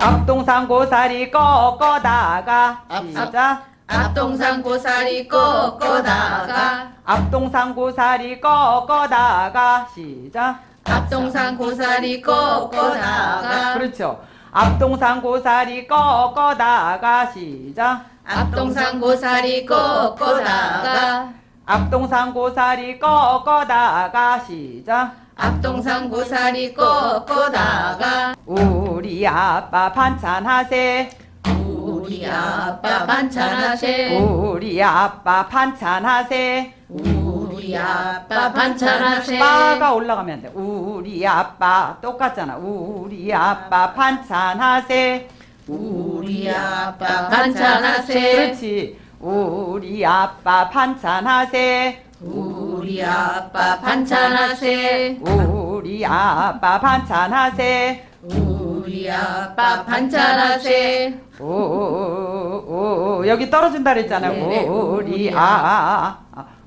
앞동산 고사리 꺾어다가. 시작. 앞동산 고사리 꺾어다가. 앞동산 고사리 꺾어다가. 시작. 앞동산 고사리 꺾어다가. 그렇죠. 앞동산 고사리 꺾어다가. 시작. 앞동산 고사리 꺾어다가. 앞동산 고사리 꺾어다가. 시작 앞동산 고사리 꺾어다가 우리 아빠 반찬하세 우리 아빠 반찬하세 우리 아빠 반찬하세 우리 아빠 반찬하세 빠가 올라가면 안 돼. 우리 아빠 똑같잖아. 우리 아빠 반찬하세. 우리 아빠 반찬하세 그렇지. 우리 아빠 반찬하세. 우리 아빠 반찬하세 우리 아빠 반찬하세. 우리 아빠 반찬하세 오, 오, 오, 여기 떨어진다 그랬잖아. 네네. 우리 아,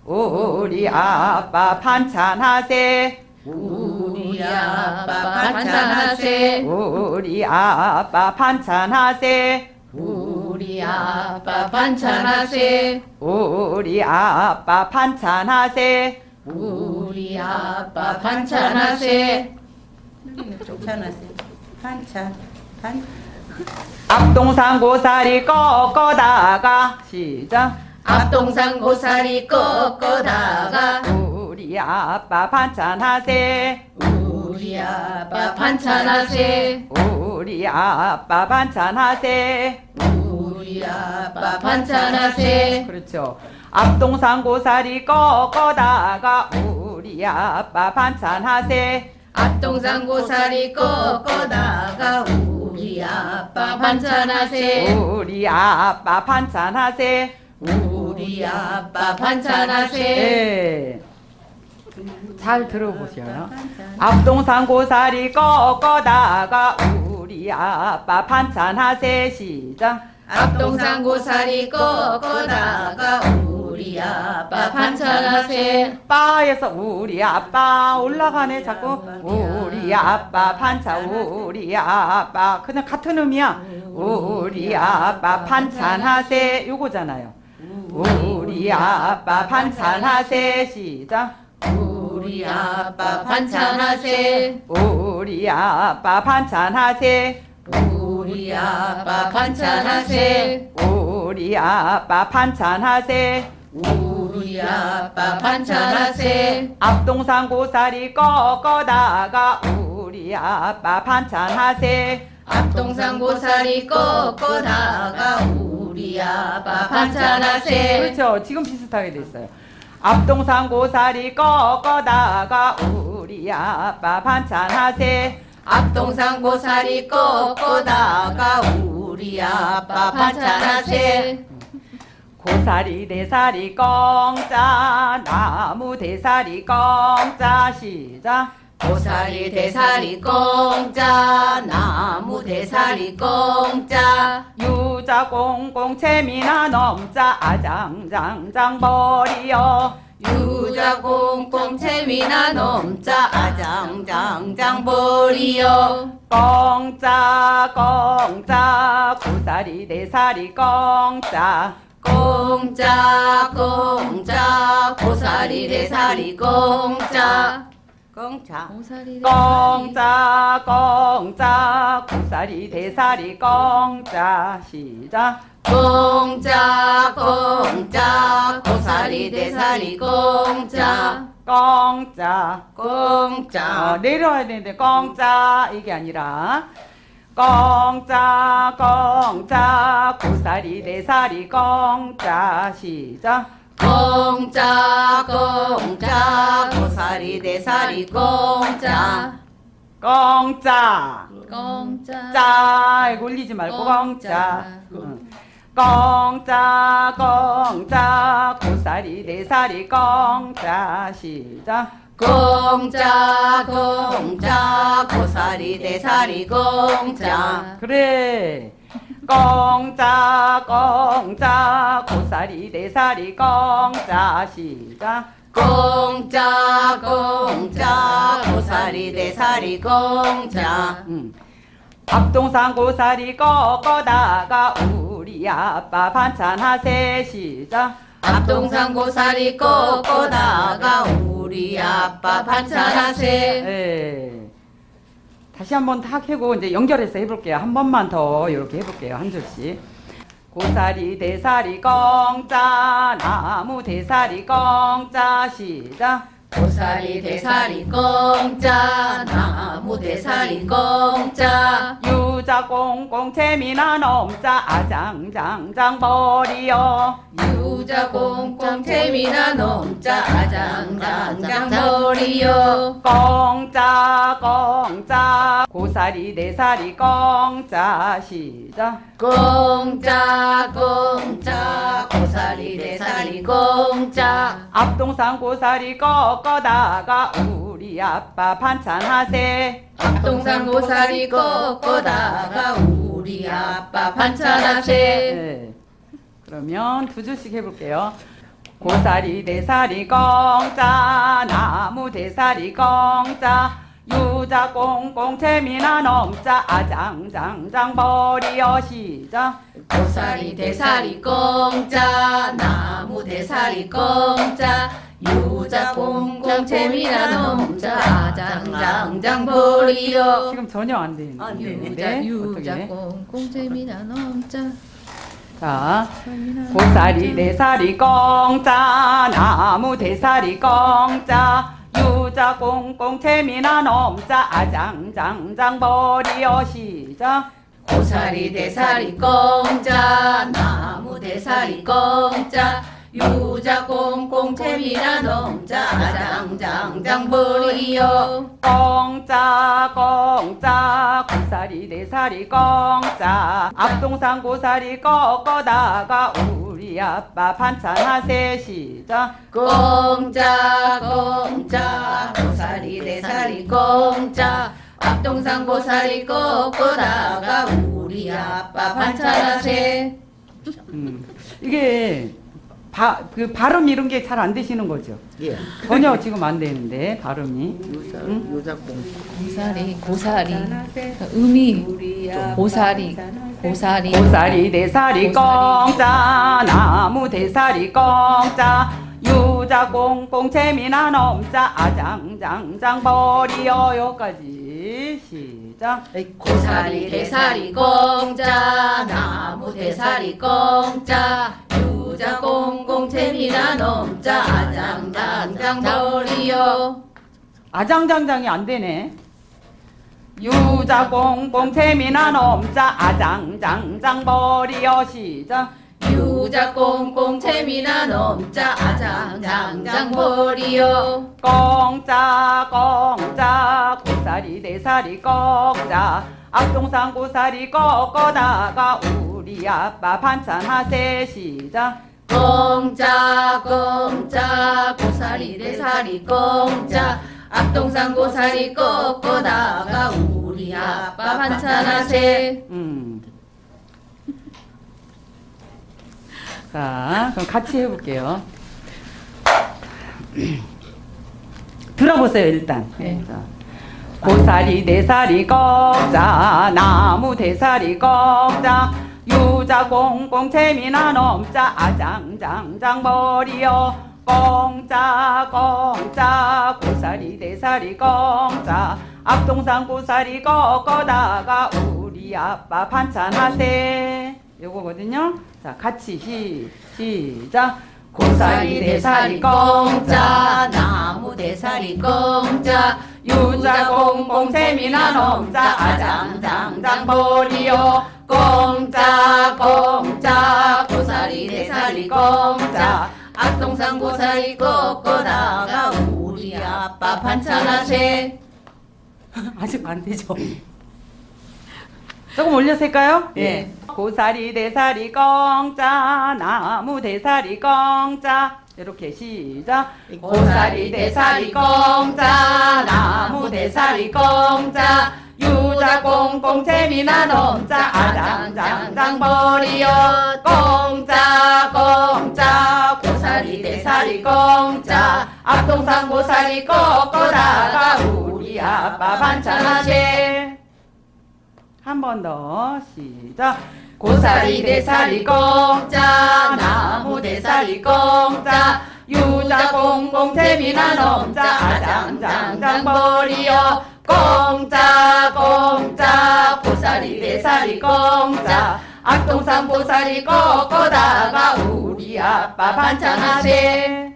우리 아빠 반찬하세. 우리 아빠 반찬하세 우리 아빠 반찬하세. 우리 아빠 반찬하세. 우리 아빠 반찬하세. 우리 아빠 반찬하세. 괜찮으세요? 반찬 반. 앞동산 고사리 꺾어다가 시작. 앞동산 고사리 꺾어다가 우리 아빠 반찬하세. 우리 아빠 반찬하세. 우리 아빠 반찬하세 우리 아빠 반찬하세. 그렇죠. 앞동산 고사리 꺾어다가 우리 아빠 반찬하세. 앞동산 고사리 꺾어다가 우리 아빠 반찬하세. 우리 아빠 반찬하세. 우리 아빠 반찬하세. 예. 잘 들어보셔요. 앞동산 고사리 꺾어다가 우리 아빠 반찬하세. 시작. 앞동산 고사리 꺾어다가 우리 아빠 반찬하세. 빠에서 우리 아빠 올라가네. 자꾸 우리 아빠 반찬 우리 아빠. 그냥 같은 의미야. 우리 아빠 반찬하세. 요거잖아요. 우리 아빠 반찬하세. 시작. 우리 아빠 반찬하세. 우리 아빠 반찬하세 우리 아빠 반찬하세. 우리 아빠 반찬하세. 우리 아빠 반찬하세. 앞동산 고사리 꺾어다가 우리 아빠 반찬하세. 앞동산 고사리 꺾어다가 우리 아빠 반찬하세. 그렇죠. 지금 비슷하게 됐어요. 앞동산 고사리 꺾어다가 우리 아빠 반찬하세 앞동산 고사리 꺾어다가 우리 아빠 반찬하세. 고사리 대사리 꽁짜 나무 대사리 꽁짜 시작. 고사리 대사리 공짜 나무 대사리 공짜. 유자 공공 재미나 넘자 아장장장 머리여 유자 공공 재미나 넘자 아장장장 보리여. 공짜 공짜 고사리 대사리 공짜 공짜 공짜 고사리 대사리 공짜 공차 공짜 공짜 고사리 대사리 공짜 시작 공짜 공짜 고사리 대사리 공짜. 공짜. 어, 공짜. 내려와야 되는데 공짜. 이게 아니라. 공짜 공짜 고사리 대사리 공짜. 시작. 공짜 공짜 고사리 대사리 공짜. 공짜. 공짜. 짜 올리지 말고 공짜. 공짜. 응. 공짜 공짜 고사리 대사리 공짜 시작. 공짜 공짜 고사리 대사리 공짜. 그래. 공짜 공짜 고사리 대사리 공짜 시작. 공짜 공짜 고사리 대사리 공짜. 응. 앞동산 고사리 꺾어다가 우 리 아빠 반찬 하세 시작 앞동산 고사리 꺾어다가 우리 아빠 반찬 하세 예. 다시 한번 탁 해고 이제 연결해서 해볼게요. 한 번만 더 이렇게 해볼게요. 한 줄씩. 고사리 대사리 공짜 나무 대사리 공짜 시작. 고사리 대사리 공짜 나무 대사리 공짜. 유자 공공 재미나 넘자 아장장장 머리여 유자 공공 재미나 넘자 아장장장 머리여 공짜 공짜. 고사리 대사리 공짜 시작. 공짜 공짜. 고사리 대사리 공짜. 앞동산 고사리 꺾어다가 우리 아빠 반찬하세. 앞동산 고사리 꺾어다가 우리 아빠 반찬하세. 네. 그러면 두 줄씩 해볼게요. 고사리 대사리 공짜 나무 대사리 공짜 유자 꽁꽁 재미나 넘자. 아장장장 버리어 시작 고사리 대사리 공짜 나무 대사리 공짜 유자 꽁꽁 재미나 넘자. 아장장장 버리요 지금 전혀 안 되는데. 네, 유자 어떻게? 꽁꽁 재미나 넘자. 자 고사리 대사리 공짜 나무 대사리 공짜 유자 꽁꽁 재미나 넘자 아장장장 버리어 시작. 고사리 대사리 공짜 나무 대사리 공짜 유자 꽁꽁 재미나 넘자 아장장장 버리요 공짜 공짜 고사리 네사리 공짜 앞동산 고사리 꺾어다가 우리 아빠 반찬 하세 시작. 공짜 공짜 고사리 대사리 공짜 앞동산 고사리 꺾어다가 우리 아빠 반찬 하세. 음, 이게 바, 그 발음 이런 게 잘 안 되시는 거죠? 예. 전혀 지금 안 되는데 발음이. 유자 응? 유자공 고사리 고사리. 음이. 고사리. 고사리. 고사리 대사리 공짜 나무 대사리 공짜 유자 꽁꽁 재미나 넘자. 아장장장 버리어 여기까지. 시 작. 고사리 대사리 공짜 나무 대사리 공짜 유자 공공 재미나 넘자 아장장장 버리요. 아장장장이 안 되네. 유자 꽁꽁 재미나 넘자 아장장장 버리어 시작 유자 꽁꽁 재미나 넘자 아장장장 버리요. 공짜 공짜 고사리 대사리 꺾자. 앞동산 고사리 꺾어다가 우리 아빠 반찬 하세 시작. 공짜 공짜 고사리 대사리 공짜 앞동산 고사리 꺾어다가 우리 아빠 반찬 하세 음. 자, 그럼 같이 해볼게요. [clears throat] 들어보세요, 일단. 네. 자, 고사리, 네사리 꺾자, 나무 대사리 꺾자, 유자 꽁꽁 재미나 넘자, 아장장장 버리어, 공짜, 공짜, 고사리, 네사리 꺾자, 앞동산 고사리 꺾어다가 우리 아빠 반찬하세. 요거거든요. 자, 같이 시, 시작. 고사리 대사리 공짜 나무 대사리 공짜. 유자 공공 재미나 넘자. 아장장장 버리요. 공짜 공짜. 고사리 대사리 공짜. 앞동산 고사리 꺾어다가. 우리 아빠 반찬하세 아직 안 되죠. 조금 올려서 할까요? 예. 고사리 대사리 공짜 나무 대사리 공짜 이렇게 시작. 고사리 대사리 공짜 나무 대사리 공짜 유자 꽁꽁 재미나 넘자. 아장장장 버리어. 공짜 공짜 고사리 대사리 공짜 앞동산 고사리 꺾어다가 우리 아빠 반찬하세 한 번 더 시작 고사리 대사리 공짜 나무 대사리 공짜 유자 꽁꽁 재미나 넘자 아장장장 버리어 공짜 공짜 고사리 대사리 공짜 악동산 보사리 꺾어다가 우리 아빠 반찬하세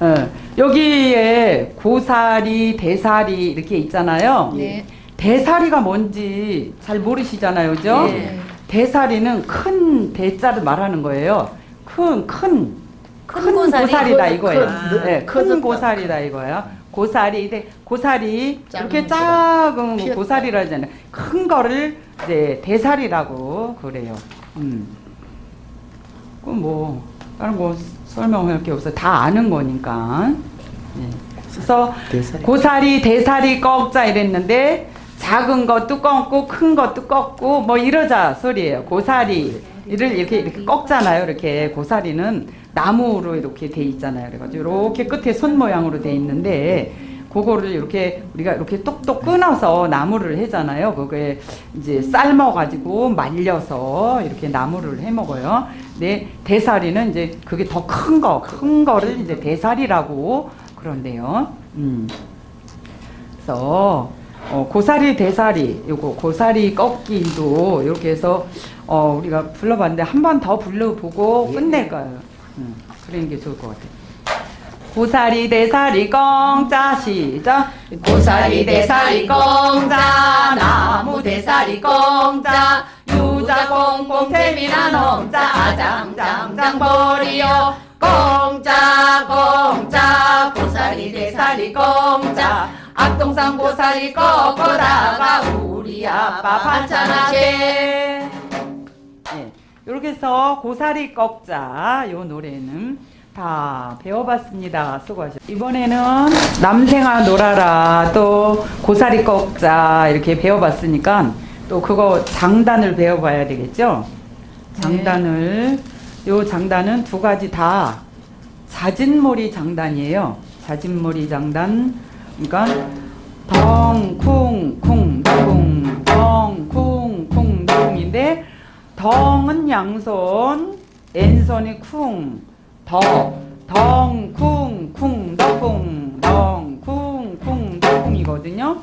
어, 여기에 고사리, 대사리 이렇게 있잖아요. 네. 대사리가 뭔지 잘 모르시잖아요, 그죠? 네. 대사리는 큰 대자를 말하는 거예요. 큰, 큰, 큰, 큰 고사리, 고사리다 큰, 이거예요. 큰, 네, 큰. 고사리다 이거예요. 고사리, 대, 고사리, 이렇게. 작은 피었다. 고사리라 하잖아요. 큰 거를 이제 대사리라고 그래요. 음. 그럼 뭐, 다른 거 설명할 게 없어. 다 아는 거니까. 예. 그래서 대사리. 고사리, 대사리 꺾자 이랬는데 작은 것도 꺾고 큰 것도 꺾고 뭐 이러자 소리예요. 고사리를 이렇게 이렇게 꺾잖아요. 이렇게 고사리는 나무로 이렇게 돼 있잖아요. 그래가지고 이렇게 끝에 손 모양으로 돼 있는데 그거를 이렇게 우리가 이렇게 똑똑 끊어서 나물을 해잖아요. 그게 이제 삶아가지고 말려서 이렇게 나물을 해 먹어요. 근데 대사리는 이제 그게 더 큰 거, 큰 거를 이제 대사리라고 그런데요. 음. 그래서 어, 고사리 대사리 요거 고사리 꺾기도 이렇게 해서 어, 우리가 불러봤는데 한 번 더 불러보고 끝낼까요? 음, 그런 게 좋을 것 같아요. 고사리 대사리 꽁자 시작. 고사리 대사리 꽁자 나무 대사리 꽁자. 유자 꽁꽁 재미난 홈자. 아장장장 버리요 꽁자 꽁자. 고사리 대사리 꽁자 악동산 고사리 꺾어다가 우리 아빠 반찬하게 예, 이렇게 해서 고사리 꺾자 요 노래는 다 배워봤습니다. 수고하셨. 이번에는 남생아 놀아라 또 고사리 꺾자 이렇게 배워봤으니까 또 그거 장단을 배워봐야 되겠죠. 장단을 요 장단은 두 가지 다 자진몰이 장단이에요. 자진몰이 장단 그러니까 덩쿵쿵 덩쿵 덩쿵쿵 덩쿵인데 덩은 양손 왼손이 쿵 더, 덩쿵쿵 덩쿵 덩쿵쿵 덩쿵이거든요.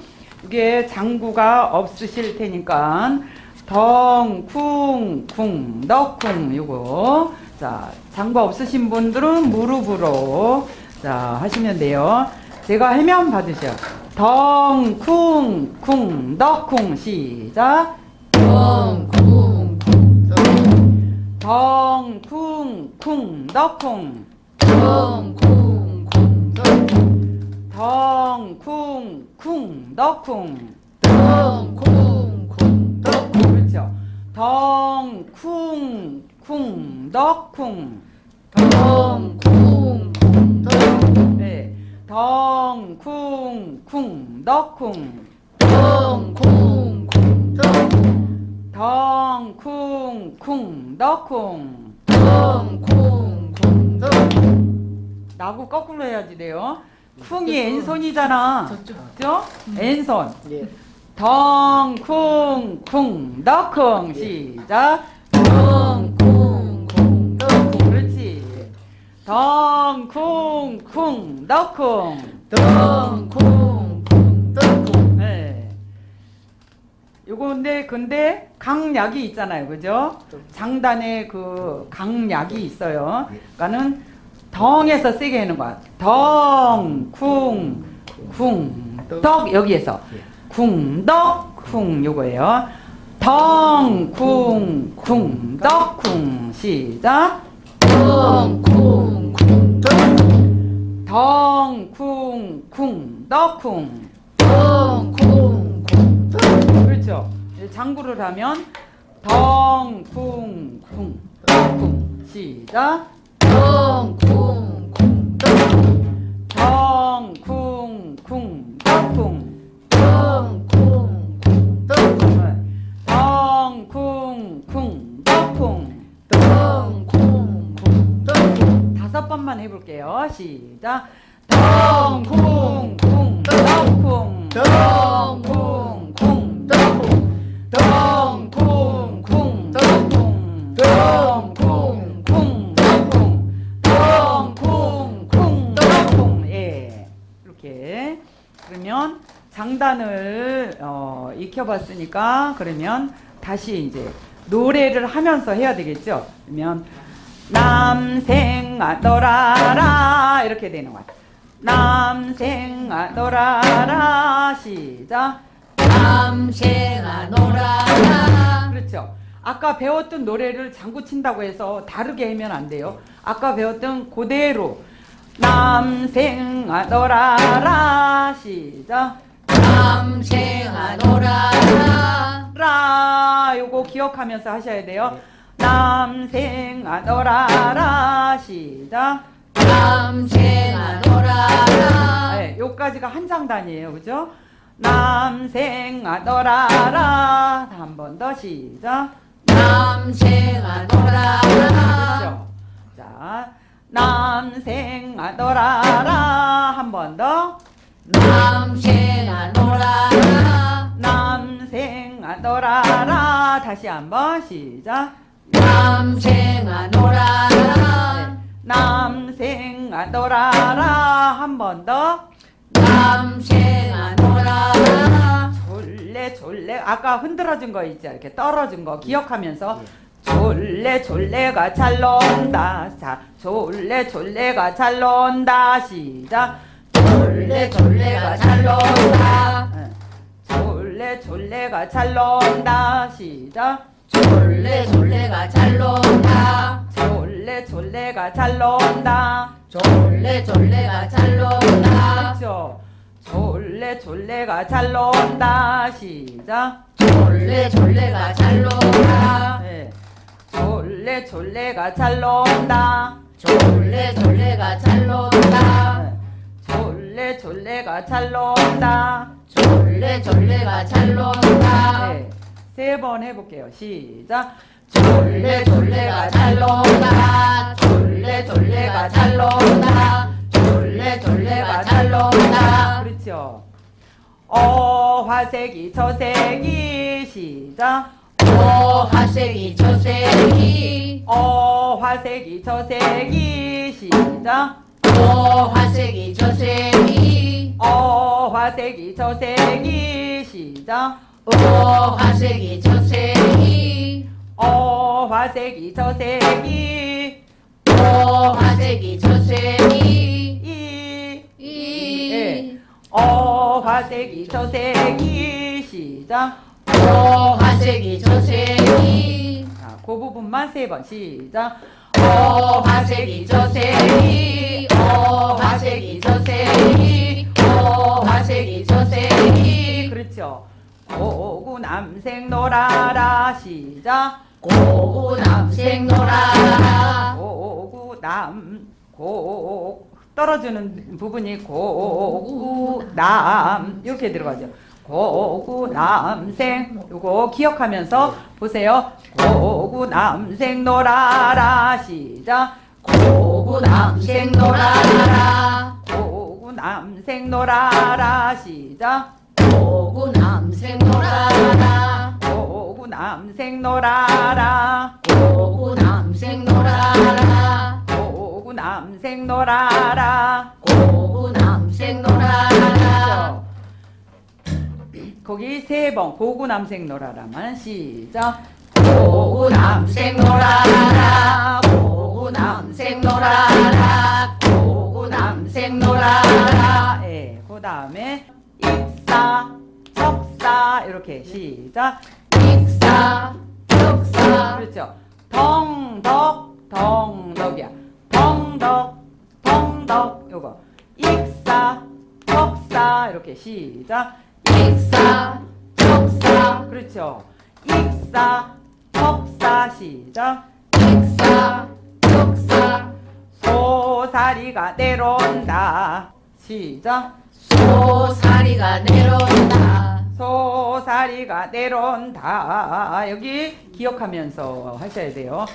이게 장구가 없으실 테니까 덩쿵쿵 덩쿵 요거 자 장구 없으신 분들은 무릎으로 자 하시면 돼요. 제가 해면 받으셔. 덩쿵 쿵 덩쿵 시작. 쿵쿵 덩 쿵 쿵 덩 쿵 쿵쿵 덩 쿵쿵 덩쿵 쿵쿵 그렇죠. 덩 쿵쿵 덩쿵 쿵쿵 네. 덩쿵쿵 덩쿵 쿵쿵 덩쿵쿵 덩쿵 쿵쿵 나고 거꾸로 해야지 돼요. 쿵이 왼손이잖아. 그죠? 왼손. 예. 덩쿵쿵 덩쿵 시작. 덩쿵쿵 덩쿵. 쿵쿵 네. 요건데 근데 강약이 있잖아요. 그죠? 장단에 그 강약이 있어요. 그러니까는 덩에서 세게 하는 거야. 덩, 쿵, 쿵, 덕 여기에서 쿵, 덕, 쿵 요거예요. 덩, 쿵, 쿵, 덕, 쿵 시작. 쿵쿵 덩, 쿵, 쿵, 덕, 쿵. 쿵쿵 그렇죠. 장구를 하면 덩, 쿵, 쿵, 덕, 쿵 시작. 쿵쿵 번만 해볼게요. 시작. 덩, 쿵, 쿵, 덕, 쿵. 덩, 쿵, 쿵, 덕, 쿵. 덩, 쿵, 쿵, 덕, 쿵. 덩, 쿵, 쿵, 덕, 쿵. 덩, 쿵, 쿵, 덕, 쿵. 예. 이렇게. 그러면 장단을 어, 익혀봤으니까 그러면 다시 이제 노래를 하면서 해야 되겠죠. 그러면 남생아 너라라 이렇게 되는 거야. 남생아 너라라 시작. 남생아 놀아라 그렇죠. 아까 배웠던 노래를 장구 친다고 해서 다르게 하면 안 돼요. 아까 배웠던 그대로 남생아 너라라 시작. 남생아 놀아라 라 요거 기억하면서 하셔야 돼요. 남생아 너라라 시작. 남생아 놀아라 네, 요까지가 한 장단이에요. 그죠? 남생아 너라라 한 번 더 시작. 남생아 놀아라 그렇죠? 자, 남생아 너라라 한 번 더. 남생아 놀아라 남생아 놀아라 다시 한 번 시작 남생아 놀아라. 남생아 놀아라. 한 번 더. 남생아 놀아라. 졸래 졸래. 아까 흔들어준 거 있죠? 이렇게 떨어진 거 기억하면서. 졸래 졸래가 잘 논다. 자 졸래 졸래가 잘 논다. 시작. 졸래 졸래가 잘 논다. 응. 졸래 졸래가 잘 논다. 시작 졸래 졸래가 잘 논다. 졸래 졸래가 잘 논다. 졸래 졸래가 잘 논다. 그렇죠 졸래 졸래가 잘 논다. 시작. 졸래 졸래가 잘 논다. 네. 졸래 졸래가 잘 논다. 졸래 졸래가 잘 논다. 네. 졸래 졸래가 잘 논다. 졸래 졸래가 잘 논다. 네. 세 번 해볼게요. 시작. 졸래 졸래가 잘 논다. 졸래 졸래가 잘 논다. 졸래 졸래가 잘 논다. 그렇죠. 어 화색이 저색이 시작. 오 화색이 저색이 어 화색이 저색이 시작. 오 화색이 저색이 어 화색이 저색이 시작 오 화색이 저색이. 어 화색이 저색이. 오 화색이 저색이. 이. 이. 예. 어 화색이 저색이. 시작. 오 화색이 저색이. 자, 그 부분만 세 번. 시작. 오 화색이 저색이. 오 화색이 저색이. 오 화색이 저색이. 그렇죠 고구 남색 놀아라 시작. 고구 남색 놀아라. 고구 남 고 떨어지는 부분이 고구 남. 이렇게 들어가죠. 고구 남생. 요거 기억하면서 보세요. 고구 남생 놀아라 시작. 고구 남색 놀아라. 고구 남생 놀아라 시작. 고구 남 색 놀아라. 고구 남생 놀아라. 고구 남색 놀아라. 고구 남생 놀아라. 고구 남색 놀아라. 거기 세 번 고구 남생 놀아라만 시작. 고구 남색 놀아라. 고구 남색 놀아라. 고구 남색 놀아라. 예, 그 다음에 익사 척사. 이렇게. 시작. 익사. 격사. 그렇죠. 덩덕 덩덕이야. 덩덕 덩덕. 요거. 익사 척사. 이렇게. 시작. 익사 격사. 그렇죠. 익사 척사. 시작. 익사 격사. 소사리가 내려온다. 시작. 소사리가 내려온다 소사리가 내려온다. 여기 기억하면서 하셔야 돼요.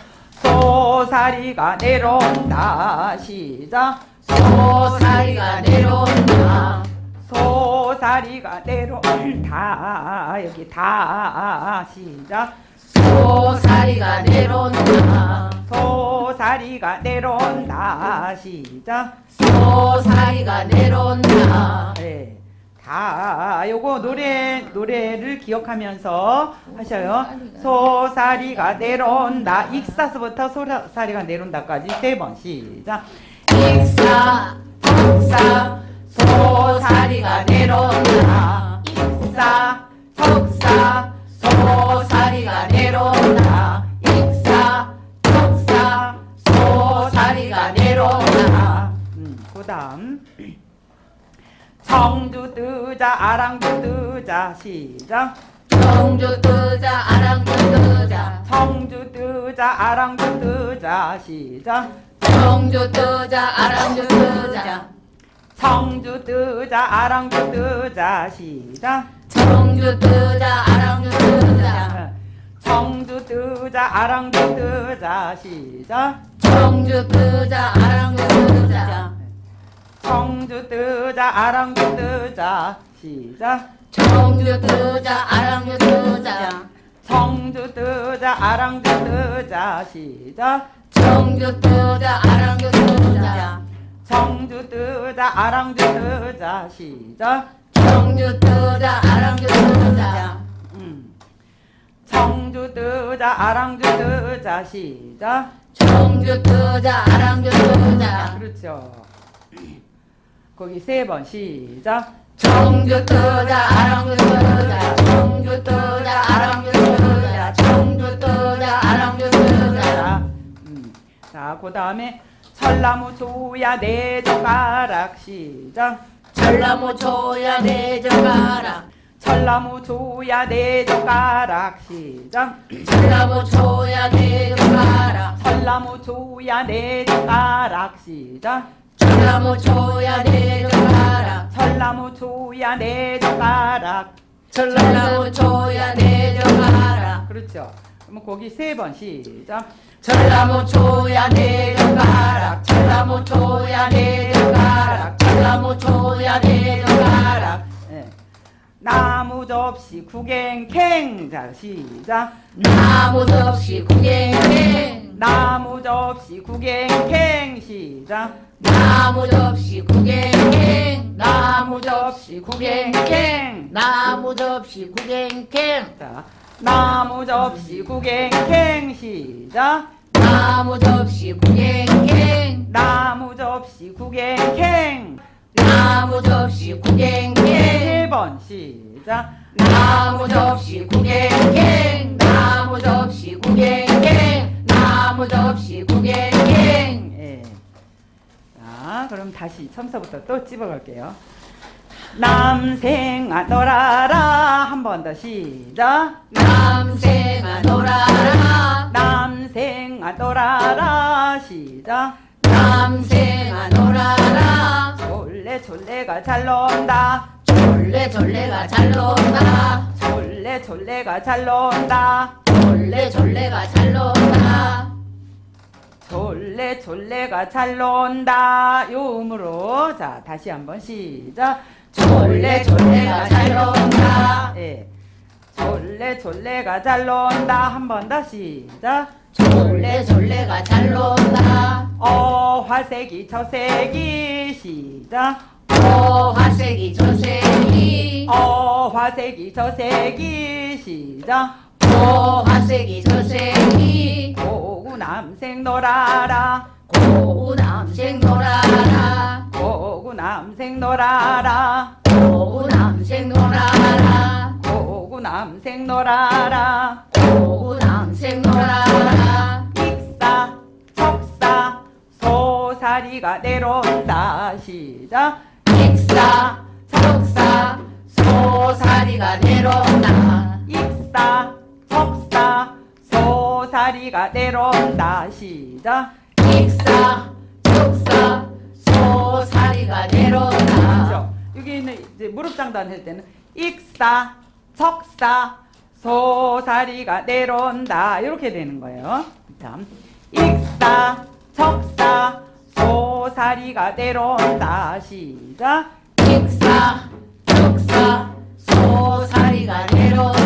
소사리가 내려온다. 시작. 소사리가 내려온다. 소사리가 내려온다. 여기 다. 시작. 소사리가 내려온다. 소사리가 내려온다. 시작. 소사리가 내려온다. 네. 다 요거 노래 노래를 기억하면서 하셔요. 소사리가 내려온다. 익사서부터 소사리가 내려온다까지 세 번 시작. 익사 격사 소사리가 내려온다 익사 격사 소사리가 내려온다 익사 격사 소사리가 내려온다 음, 그다음 청주 뜨자 아랑주 뜨자 시작. 청주 뜨자 아랑주 뜨자 청주 뜨자 아랑주 뜨자 시작. 청주 뜨자 아랑주 뜨자 청주 뜨자 아랑주 뜨자 시작. 청주 뜨자 아랑주 뜨자 청주 뜨자 아랑주 뜨자 시작 청주 뜨자 아랑주 뜨자 청주 뜨자 아랑주 뜨자. 시작. 청주 뜨자 아랑주 뜨자. 청주 뜨자 아랑주 뜨자. 시작. 청주 뜨자 아랑주 뜨자. 청주 뜨자 아랑주 뜨자. 시작. 청주 뜨자 아랑주 뜨자. 음. 청주 뜨자 아랑주 뜨자. 시작. 청주 뜨자 아랑주 뜨자 그렇죠 거기 세 번 시작 청주 뜨자 아랑주 뜨자 청주 뜨자 아랑주 뜨자 청주 뜨자 아랑주 뜨자 자, 음. 자, 그 다음에 철나무 조야 네 젓가락 시작. 전라모 조야 내 젓가락 철나무 조야 네 젓가락 시작. 전라모 조야 내 젓가락 철나무 조야 네 젓가락 시작. 전라모 조야 내 젓가락 철나무 조야 네 젓가락. 전라모 조야 내 젓가락 그렇죠. 그러면 거기 세 번 시작. 전라모 조야 내 젓가락 전라모 조야 내 젓가락 전라모 조야 내 젓가락 예. 나무 접시 구갱캥 자 시작. 나무 접시 구경행 나무 접시 구갱캥 시작. 나무 접시 구경행 나무 접시 구경행 나무 접시 구경행 자, 나무 접시 구갱캥 시작. 나무 접시 구경행 나무 접시 구갱캥 나무 접시 구경행 세번 시작. 나무 접시 구경행 나무 접시 구경행 나무 접시 예. 자, 그럼 다시 처음서부터 또 찝어갈게요. 남생아 놀아라 한 번 더 시작. 남생아 놀아라 남생아 놀아라 시작. 남생아 놀아라 졸래 졸래가 잘 논다. 졸래 졸래가 잘 논다 졸래 졸래가 잘 논다. 졸래 졸래가 잘 논다 졸래 졸래가 잘 논다. 요 음으로 자 다시 한번 시작. 졸래 졸래가 잘 논다 예. 졸래 졸래가 잘 논다. 한 번 더 시작. 졸래 졸래가 잘 논다 어 화색이 저색이 시작. 오 화색이 저색이 어 화색이 저색이 시작. 오 화색이 저색이 고구 남생 놀아라. 고우 남생 놀아라 고구 남생 놀아라. 고우 남생 놀아라 고구 남생 놀아라. 고우 남생 놀아라 익사 척사 소사리가 내려온다 시작. 익사 척사 소사리가 내려온다 익사 척사 소사리가 내려온다 시작. 익사 척사 소사리가 내려온다 그렇죠. 여기는 이제 무릎 장단 할 때는 익사 척사 소사리가 내려온다 이렇게 되는 거예요. 자, 익사 척사 소사리가 내려온다 시작. 익사 척사 소사리가 내려온다.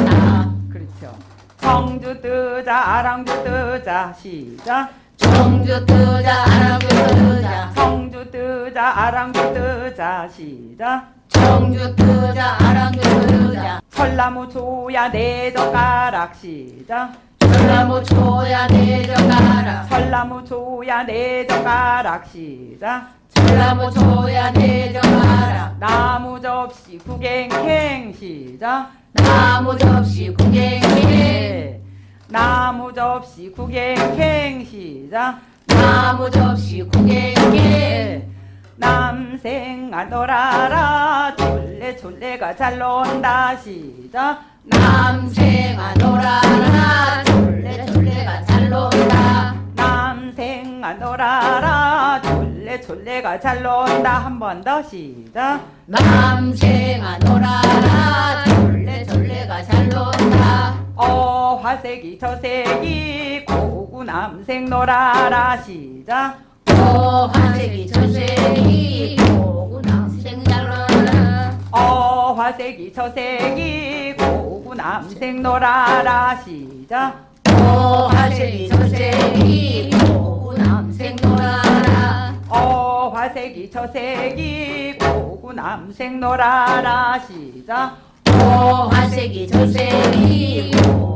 청주 뜨자 아랑주 뜨자 시작. 청주 뜨자 아랑주 뜨자 청주 뜨자 아랑주 뜨자 시작. 청주 뜨자 아랑주 뜨자 철나무 조야 네 젓가락 시작. 전라모 초야 내려가라 철나무 조야 네 젓가락 시작. 전라모 초야 내려가라 나무 접시 구갱캥 시작. 나무 접시 네. 나무 접시 구갱캥 시작. 나무 접시 구경해 네. 남생아 놀아라 졸래 졸래가 잘 논다 시작. 남생아 놀아라 졸래 졸래가 잘 논다 남생아 놀아라 졸래 졸래가 잘 논다 한 번 더 시작. 남생아 놀아라 졸래 졸래가 잘 논다 어 화색이 저색이 고구 남생 놀아라 시작. 오 화색이 저색이 고구남생 잘라라. 어 화색이 저색이 고구 남색 놀아라 시작. 오 화색이 저색이 고구남생 놀아라. 어 화색이 저색이 고구 남색 놀아라 시작. 오 화색이 저색이 고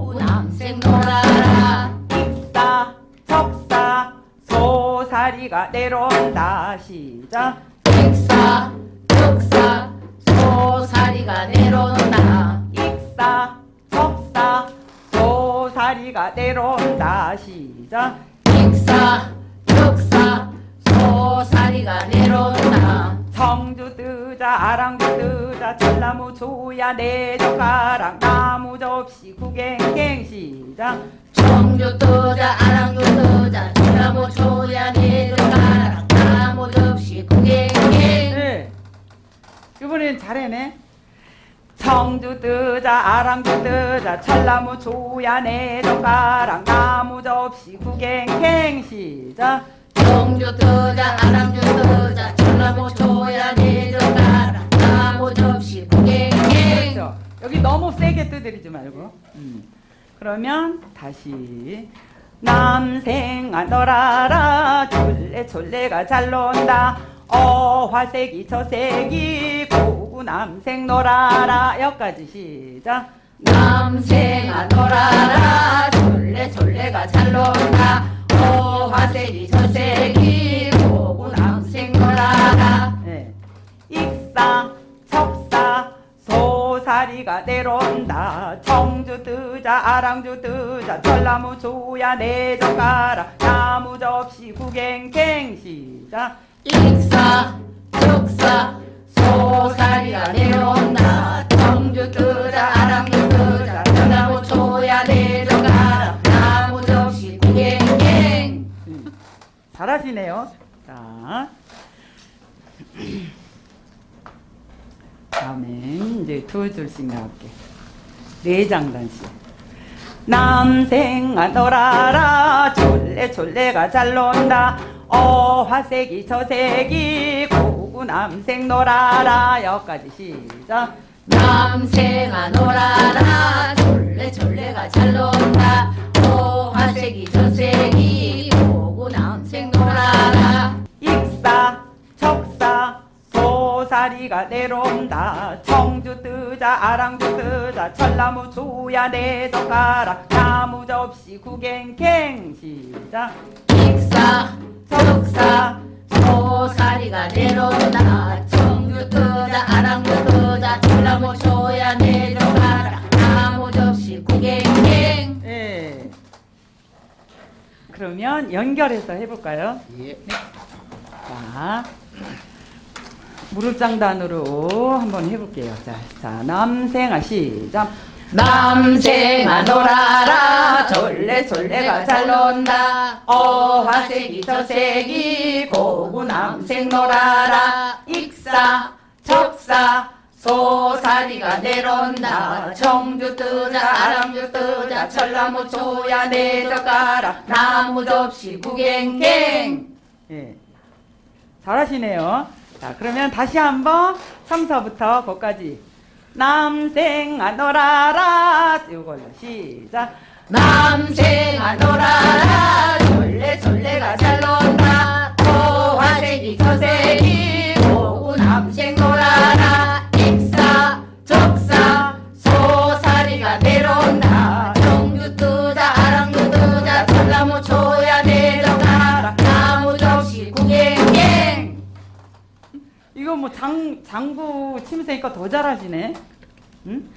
구남생 놀아라. 익사 척사 소사리가 내려온다. 시작. 백사 격사 소사리가 내려온다. 익사 척사 소사리가 내려온다. 시작. 백사 격사 소사리가 내려온다 청주 뜨자 아랑주 뜨자 전나무 조야 내 젓가락 나무 접시 구갱갱 시작 청주 뜨자 아랑주 뜨자 전나무 조야 내려가라 나무 접시 구경해 네. 이번엔 잘해네. 청주 뜨자 아랑주 뜨자 철나무 조야 내 젓가락 나무 접시 구갱갱 시작 뜨자 뜨자 내려가라 나무 접시 그렇죠. 여기 너무 세게 두드리지 말고. 음. 그러면 다시 남생아 너라라 졸래 졸래가 잘 논다 어 화색이 저색이 고구 남생 놀아라 여기까지 시작 남생아 놀아라 졸래 졸래가 잘 논다 오 화색이 저색이 고구 남생 놀아라. 네. 익사 척사 소사리가 내려온다. 청주 뜨자 아랑주 뜨자. 철나무 조야 내젓가락 나무 접시 구갱갱 시작. 익사 족사 소사리가 내려온다. 청주 뜨자 아랑주 뜨자. 전나무 조야 내 잘하시네요. 자. 다음에 이제 두 줄씩 나올게. 네 장단씩 남생아 놀아라. 졸래 졸래가 잘 논다. 어 화색이 저색이 고구 남생 놀아라. 여기까지 시작. 남생아 놀아라. 졸래 졸래가 잘 논다. 오 화색이 저색이 소사리가 내려온다. 청주 뜨자 아랑주 뜨자 철나무 조야 내 젓가락 나무 접시 구갱갱. 시작. 익사 족사 소사리가 내려온다. 청주 뜨자 아랑주 뜨자 전나무 조야 내려가라. 나무 접시 구경갱. 예. 그러면 연결해서 해볼까요? 예. 자, 무릎 장단으로 한번 해볼게요. 자, 자 남생아 시작. 남생아 놀아라. 졸래 졸래가 잘 논다. 어 화색이 저색이 고구 남생 놀아라. 익사 척사. 소사리가 내려온다. 청주 뜨자 아랑주 뜨자. 철나무 조야 내려가라. 나무 접시 구경갱. 예. 잘하시네요. 자, 그러면 다시 한번 3, 4부터 거기까지. 남생아 놀아라. 이걸로 시작. 남생아 놀아라 졸래 졸래가 잘 논다 오 화색이 저색이 고구 남생 놀아라 익사 적사 소사리가 내려 뭐 장, 장구 치면서니까 더 잘하시네. 응?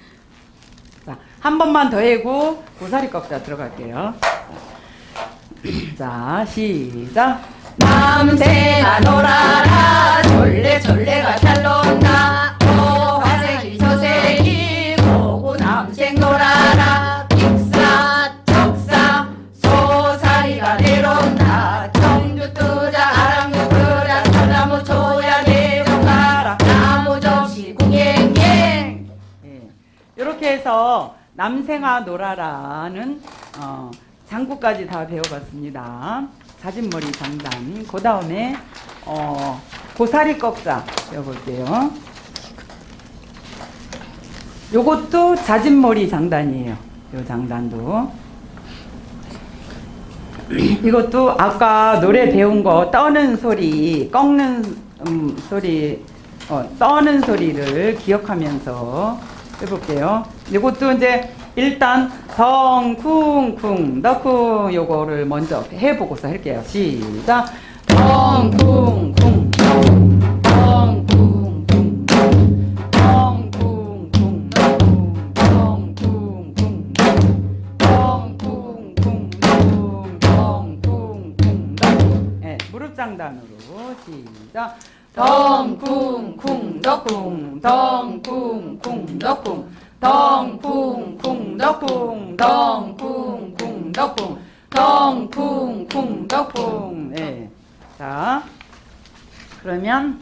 자, 한 번만 더 해고 고사리 꺾자 들어갈게요. 자, 시작. 남새가 놀아라 졸래 졸래가 잘 논다 남생아 놀아라는 어, 장구까지 다 배워봤습니다. 자진머리 장단. 그 다음에 어, 고사리 꺽자 배워볼게요. 요것도 자진머리 장단이에요. 요 장단도. 이것도 아까 노래 배운 거 떠는 소리, 꺾는 음, 소리, 어, 떠는 소리를 기억하면서 해볼게요. 이것도 이제 일단 덩쿵쿵 너쿵 요거를 먼저 해보고서 할게요. 시작. 덩쿵쿵 네, 무릎 장단으로 시작. 덩쿵쿵 덩쿵. 덩쿵쿵 덩쿵. 덩쿵쿵 덩쿵. 덩쿵쿵 덩쿵. 덩쿵쿵 덩쿵. 네. 자 그러면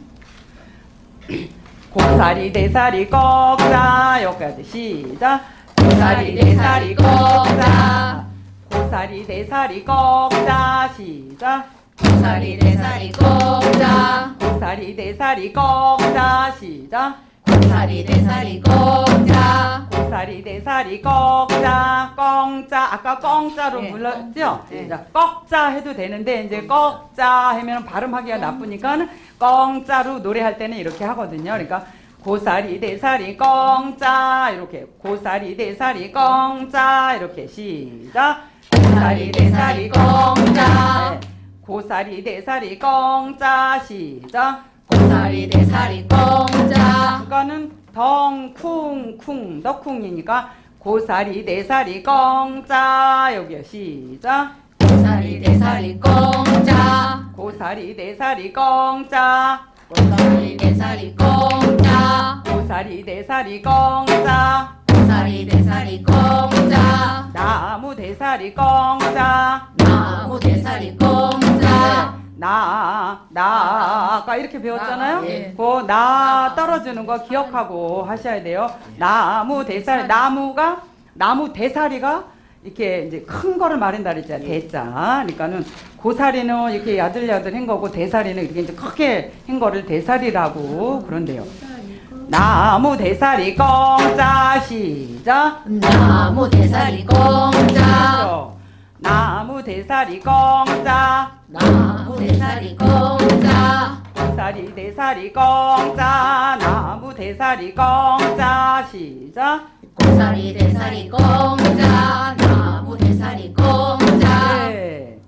[clears throat] 고사리 대사리 꺽자. 여기까지 시작. 고사리 대사리 꺽자. 고사리 대사리 꺽자. 시작 고사리 대사리 꼽자. 고사리 대사리 꺽자. 시작. 고사리 대사리 꼽자. 고사리 대사리 꺽자. 꺽자. 아까 꺽자로 네, 불렀죠? 네. 자, 꺽자 해도 되는데 이제 꺽자 하면 발음하기가 나쁘니까 꺽자로 노래할 때는 이렇게 하거든요. 그러니까 고사리 대사리 꺽자. 이렇게 고사리 대사리 꺽자. 이렇게 시작. 고사리 대사리 꺽자. 네. 고사리 대사리 꺽자 시작 고사리 대사리 꼽자 이거는 덩쿵쿵 너쿵이니까 고사리 대사리 꺽자 여기요 시작 고사리 대사리 꼽자 고사리 대사리 꺽자 고사리 대사리 꼽자 고사리 대사리 꺽자 고사리 대사리 꼽자 나무 대사리 꺽자 나무 대사리 꼽자 나, 나, 아까 이렇게 배웠잖아요? 나, 예. 그, 나 떨어지는 거 기억하고 하셔야 돼요. 나무 대사리, 나무가, 나무 대사리가 이렇게 이제 큰 거를 말한다 그랬잖아요. 대자. 그러니까는 고사리는 이렇게 야들야들 한 거고 대사리는 이렇게 이제 크게 한 거를 대사리라고 그런데요. 나무 대사리 꺽자 시작. 나무 대사리 그렇죠. 나무 대사리 꺽자. 나무 대사리 꼽자 고사리 대사리 꺽자 나무 대사리 꺽자 시작. 고사리 대사리 꼽자 나무 대사리 꼽자 네.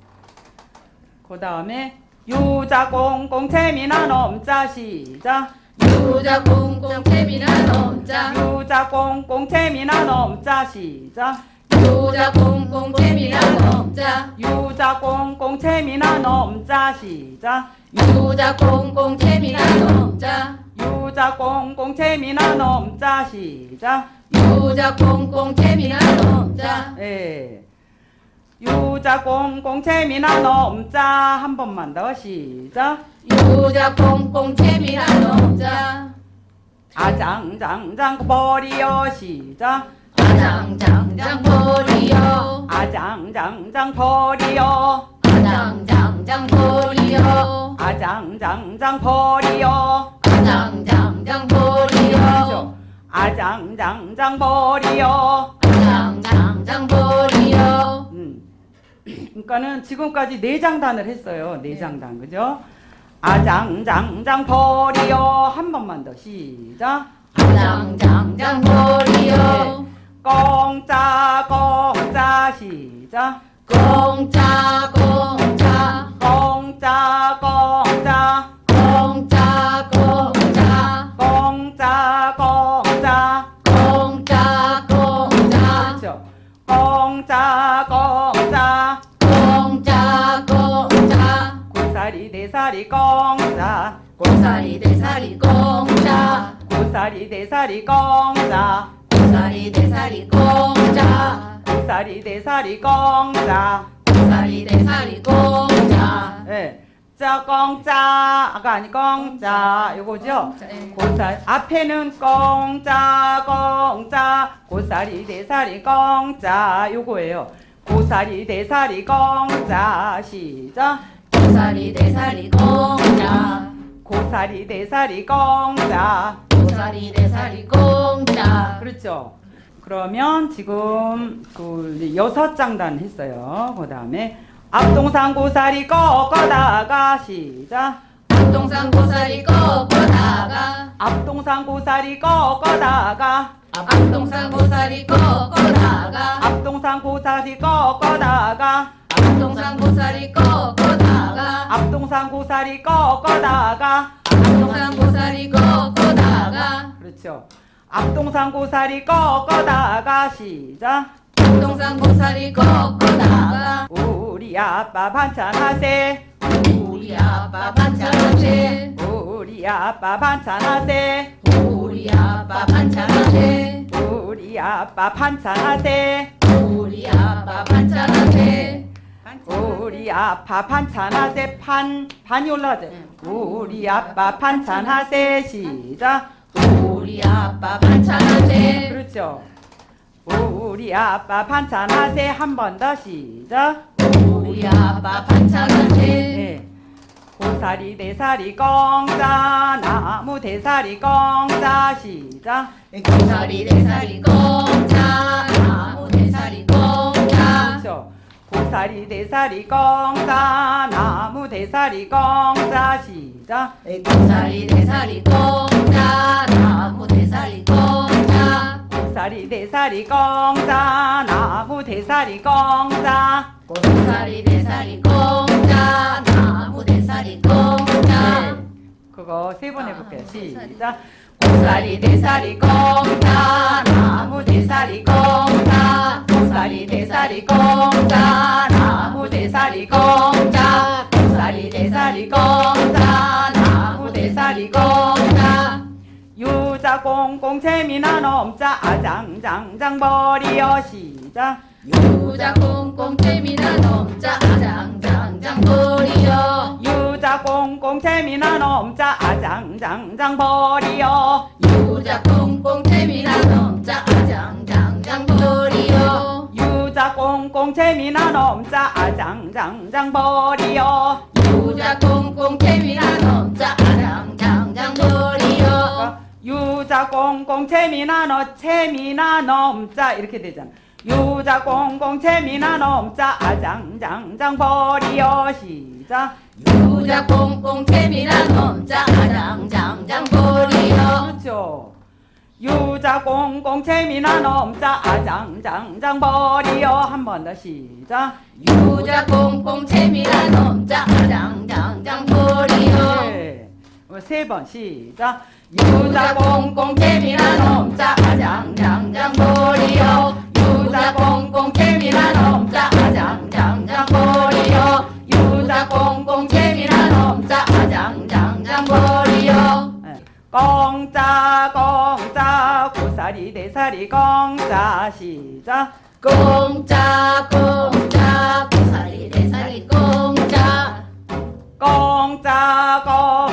그 다음에 유자 꽁꽁 재미난 엄자. 시작. 유자 꽁꽁 재미난 넘자. 유자 꽁꽁 재미난 엄자. 시작 유자 꽁꽁 재미난 넘자. 유자 꽁꽁 재미난 엄자. 시작. 유자 꽁꽁 재미난 넘자. 유자 꽁꽁 재미난 엄자. 시작. 유자 꽁꽁 재미난 넘자. 예. 유자 꽁꽁 재미난 엄자. 한 번만 더. 시작. 유자 꽁꽁 재미난 넘자. 아장장장 버리여 시작 아장장장 버리여 아장장장 버리여 아장장장 버리여 아장장장 버리여 아장장장 버리여 그렇죠? 아장장장 버리여 아장장장 음. 그러니까는 지금까지 네 장단을 했어요. 네 장단. 그죠? 아장장장 버리여 한 번만 더 시작. 아장장장 버리여 꽁짜 꽁짜 시작. 공짜 공짜. 꽁짜 꽁짜. 공짜 공짜. 꽁짜 꽁짜. 공짜 공짜. 그렇죠. 꽁짜 꽁짜. 공짜 공짜. 고사리 대사리 꽁짜. 고사리 대사리 공짜. 고사리 대사리 꽁짜 고사리 대사리 공짜 고사리 대사리 꽁짜 고사리 대사리 공짜 예. 자 꽁짜 아까 아니 꽁짜 요거죠? 고사 앞에는 꽁짜 꽁짜 고사리 대사리 꽁짜 요거예요. 고사리 대사리 공자 시작 고사리 대사리 공자 고사리 대사리 공자 고사리 대사리 공자 그렇죠. 그러면 지금 그 여섯 장단 했어요. 그 다음에 앞동산 고사리 꺾어다가 시작. 앞동산 고사리 꺾어다가. 앞동산 고사리 꺾어다가. 앞동산 고사리 꺾어다가. 앞동산 고사리 꺾어다가. 앞동산 고사리 꺾어다가. 앞동산 고사리 꺾어다가. 앞동산 고사리 꺾어다가. 그렇죠. 앞동산 고사리 꺾어다가 시작. 앞동산 고사리 꺾어다가 우리 아빠 반찬 하세. 우리 아빠 반찬하세 우리 아빠 반찬하세. 우리 아빠 반찬하세 우리 아빠 반찬하세. 우리 아빠 반찬하세 우리 아빠 반찬하세 판 반이 올라가지. 우리 아빠 반찬하세 시작. 우리 아빠 반찬하세 그렇죠. 우리 아빠 반찬하세 한 번 더 시작. 우리 아빠 반찬하세 네. 고사리 대사리 공자 나무 대사리 공자 시작. 고사리 대사리 공자 나무 대사리 공자 그렇죠. 고사리 대사리 공자 나무 대사리 공자 시작. 고사리 대사리 공자 나무 대사리 공자. 고사리 대사리 공자 나무 대사리 공자. 고사리 대사리 공자 나무 대사리 공자. 그거 세 번 해볼게요. 시작. 고사리 대사리 공자 나무 대사리 공자. 고사리 대사리 공자 나무 대사리 공자. 고사리 대사리 공자 유자 꽁꽁 재미나 넘자. 아장장장 버리어 시작. 유자 꽁꽁 재미나 넘자. 아장장장 버리여 유자 꽁꽁 재미나 넘자. 아장장장 버리어. 유자 꽁꽁 재미나 넘자. 아장장장 버리여 유자 꽁꽁 재미나 넘자. 아장장장 버리어. 유자 꽁꽁 재미나 넘자. 아장장장 버리여 유자 꽁꽁 재미나 너 재미나 넘자 이렇게 되잖아. 유자 꽁꽁 재미나 넘자 아장장장 버리어. 시작. 유자 꽁꽁 재미나 넘자 아장장장 버리여 그렇죠. 유자 꽁꽁 재미나 넘자 아장장장 버리어. 한 번 더 시작. 유자 꽁꽁 재미나 넘자 아장장장 버리여 네. 세 번. 시작. 유자 꽁꽁 재미나 넘자 아장장장 버리여. 유자 꽁꽁 재미나 넘자 아장장장 버리여. 유자 꽁꽁 재미나 넘자 아장장장 네. 공짜 공짜 고사리 대사리 공짜 시작. 공짜 공짜 고사리 대사리 공짜 공짜 공짜 고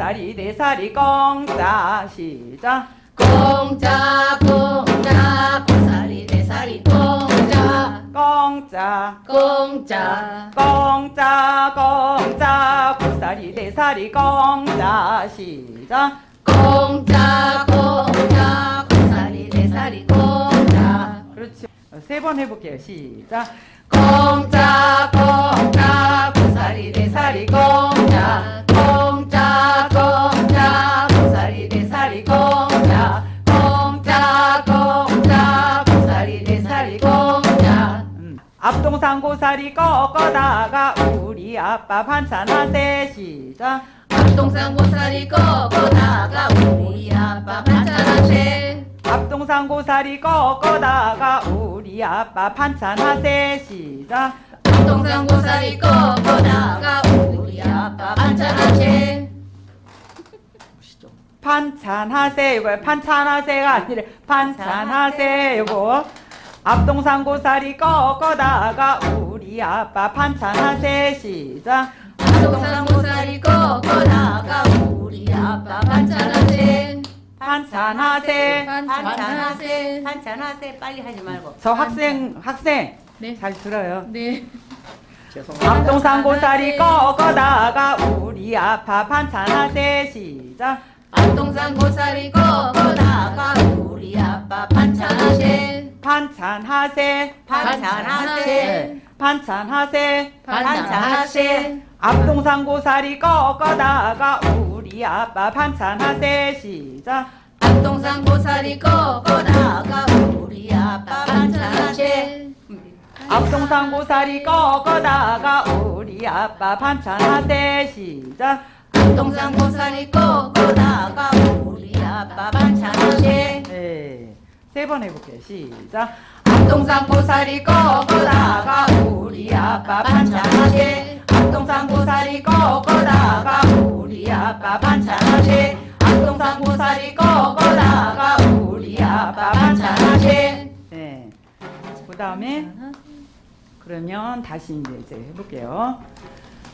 사리 대사리 공짜 시작. 공짜 공짜 고사리 대사리 공짜 공짜 공짜 공짜 공짜 고사리 대사리 공짜 시작. 공짜 공짜 고사리 대사리 공짜 그렇지. 세번 해볼게요. 시작 공짜 공짜 고사리 대사리 공짜. 공짜 공짜 고사리 대사리 공짜. 공짜 공짜 고사리 대사리 공짜. 음. 앞동산 고사리 꺾어다가 우리 아빠 반찬하세 시작. 앞동산 고사리 꺾어다가 우리 아빠 반찬하세 앞동산 고사리 꺾어다가 우리 아빠 반찬 하세. 시작. 앞동산 고사리 꺾어다가 우리 아빠 반찬 하세. 보시죠. 반찬 하세. 이거 반찬 하세가 아니라 반찬 하세. 이거. 앞동산 고사리 꺾어다가 우리 아빠 반찬 하세. 시작. 앞동산 고사리 꺾어다가 우리 아빠 반찬 하세 반찬하세 반찬하세 반찬하세 빨리 하지 말고 저 학생 학생 네. 잘 들어요. 네. 죄송합니다. 앞동산 고사리 꺾어다가 우리 아파 반찬하세 시작. 안동산 고사리 꺾어다가 우리 아빠 반찬하세 반찬하세 반찬하세. 네. 반찬하세 반찬하세 앞동산 고사리 꺾어다가 우리 아빠 반찬하세 시작. 안동산 고사리 꺾어다가 우리 아빠 반찬하세 앞동산 고사리 꺾어다가 우리 아빠 반찬하세 시작. 안동산 고사리 꺾어다가 우리 아빠 반찬하세 네. 세번 해볼게요. 시작. 안동산 고사리 꺾어다가 우리 아빠 반찬하세 안동산 고사리 꺾어다가 우리 아빠 반찬하세 다음에 그러면 다시 이제, 이제 해볼게요.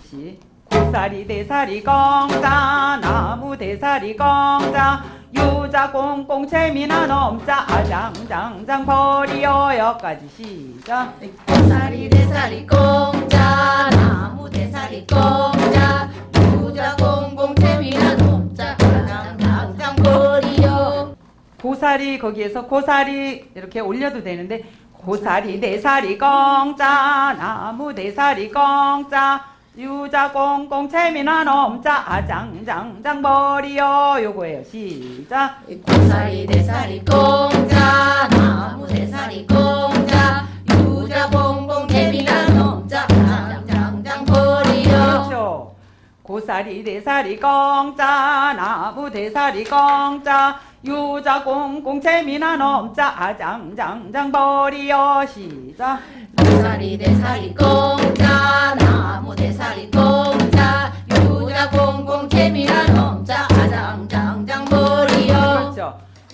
시 고사리 대사리 꽁자 나무 대사리 꽁자 유자 꽁꽁 재미난 엄자 아장장장 버리어 여기까지 시작. 고사리 대사리 공자 나무 대사리 공자 유자 공공 재미난 놈자 장장장 거리요 고사리 거기에서 고사리 이렇게 올려도 되는데 고사리 네사리 꽁자 나무 네사리 꽁자 유자 꽁꽁 재미난 엄자 아장장장 버리어 요거예요. 시작. 고사리 대사리 공자 나무 대사리 공자 유자 공공 재미난 고사리 네사리 꽁자 나무 대사리 꽁자 유자 꽁꽁 재미난 엄자 아장장장 버리어 시작 고사리 대사리 공자 나무 대사리 공자 유자 공공 아장장장 거리요 그렇죠.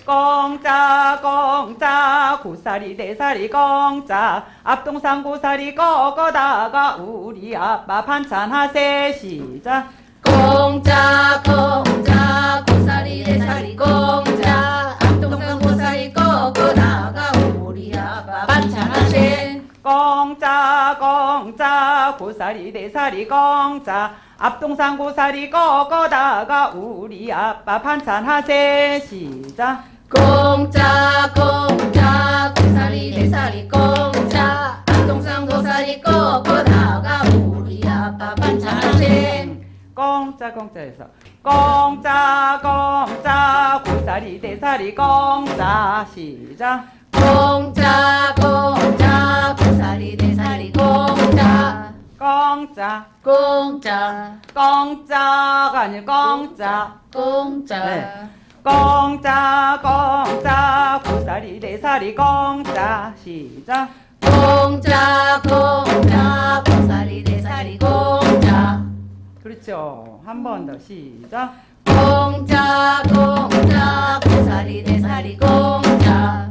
꽁짜 꽁짜 고사리 대사리 꽁짜 앞동산 고사리 꺾어다가 우리 아빠 반찬 하세. 시작. 공자 공자 고사리 대사리 공자 앞동산 고사리 꺾어다가 우리 아빠 반찬 하세. 꽁짜 꽁짜 고사리 대사리 꽁짜 앞동산 고사리 꺾어다가 우리 아빠 반찬 하세. 시작 공자 공자 고사리 대사리 공자 앞동산 고사리 꺾어다가 우리 아빠 반찬하세 꽁짜 꽁짜에서. 꽁짜 꽁짜. 고사리 대사리 꽁짜. 시작. 공자 공자 고사리 대사리 공자 꽁짜. 공자 꽁짜가 아니고 꽁짜. 공자 네. 꽁짜 꽁짜 고사리 네사리 꽁짜 시작. 공자 공자 고사리 대사리 공자 그렇죠. 한 번 더. 시작. 공자 공자 고사리 대사리 공자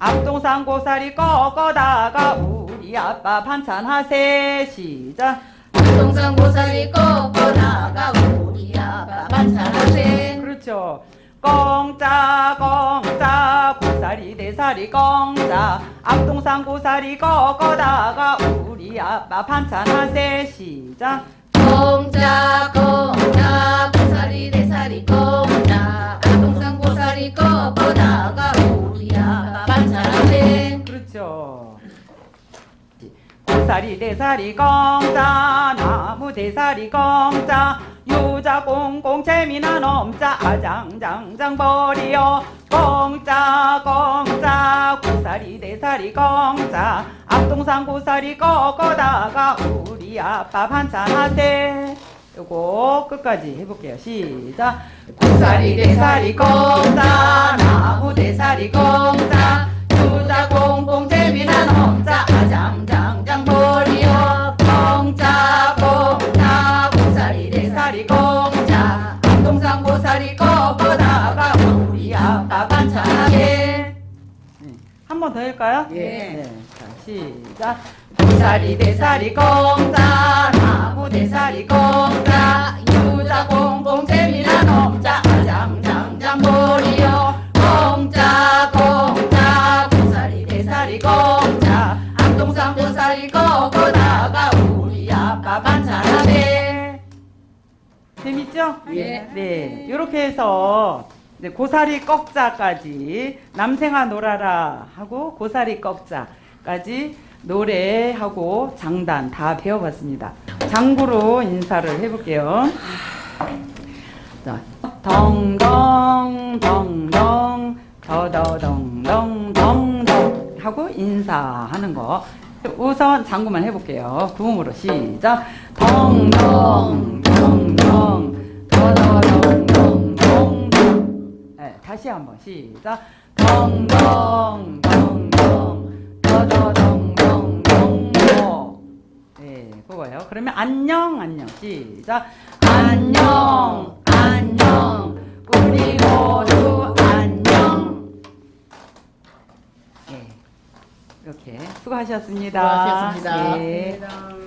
앞동산 고사리 꺾어다가 우리 아빠 반찬 하세. 시작. 동산 고사리 꺾어다가 우리 아빠 반찬 하세. 그렇죠 꽁짜 꽁짜 고사리 네사리 꽁짜 앞동산 고사리 꺾어다가 우리 아빠 반찬 하세 시작. 공자 공자 고사리 대사리 꽁짜 나무 대사리 꽁짜 유자 꽁꽁 재미난 엄자 아장장장 버리어. 꽁짜 꽁짜 고사리 대사리 꽁짜 앞동산 고사리 꺾어다가 우리 아빠 반찬하세. 요거 끝까지 해볼게요. 시작. 고사리 대사리 꽁짜 나무 대사리 꽁짜 유자 꽁꽁 재미난 엄자 아장장장 번 더 할까요? 예. 네. 네. 자, 시작. 대사리 대사리 공자 나무 대사리 공자 유자 공공 재미나 농자 장장장 보리요 공자 공자 고사리 대사리 공자 안동산 고사리 거고 나가 우리 아빠 반찬하네 재밌죠? 예. 네. 이렇게 해서 이제 고사리 꺾자까지 남생아 놀아라 하고 고사리 꺾자까지 노래하고 장단 다 배워봤습니다. 장구로 인사를 해볼게요. 자, 덩덩 덩덩 더더덩덩 덩덩 하고 인사하는 거. 우선 장구만 해볼게요. 구음으로 시작. 덩덩 덩덩. 네, 다시 한번 시작. 덩덩 덩덩 더더덩덩 덩덩. 네, 그거예요. 그러면 안녕 안녕 시작. 안녕 안녕 우리 모두 안녕. 네, 이렇게 수고하셨습니다. 수고하셨습니다. 네. 감사합니다.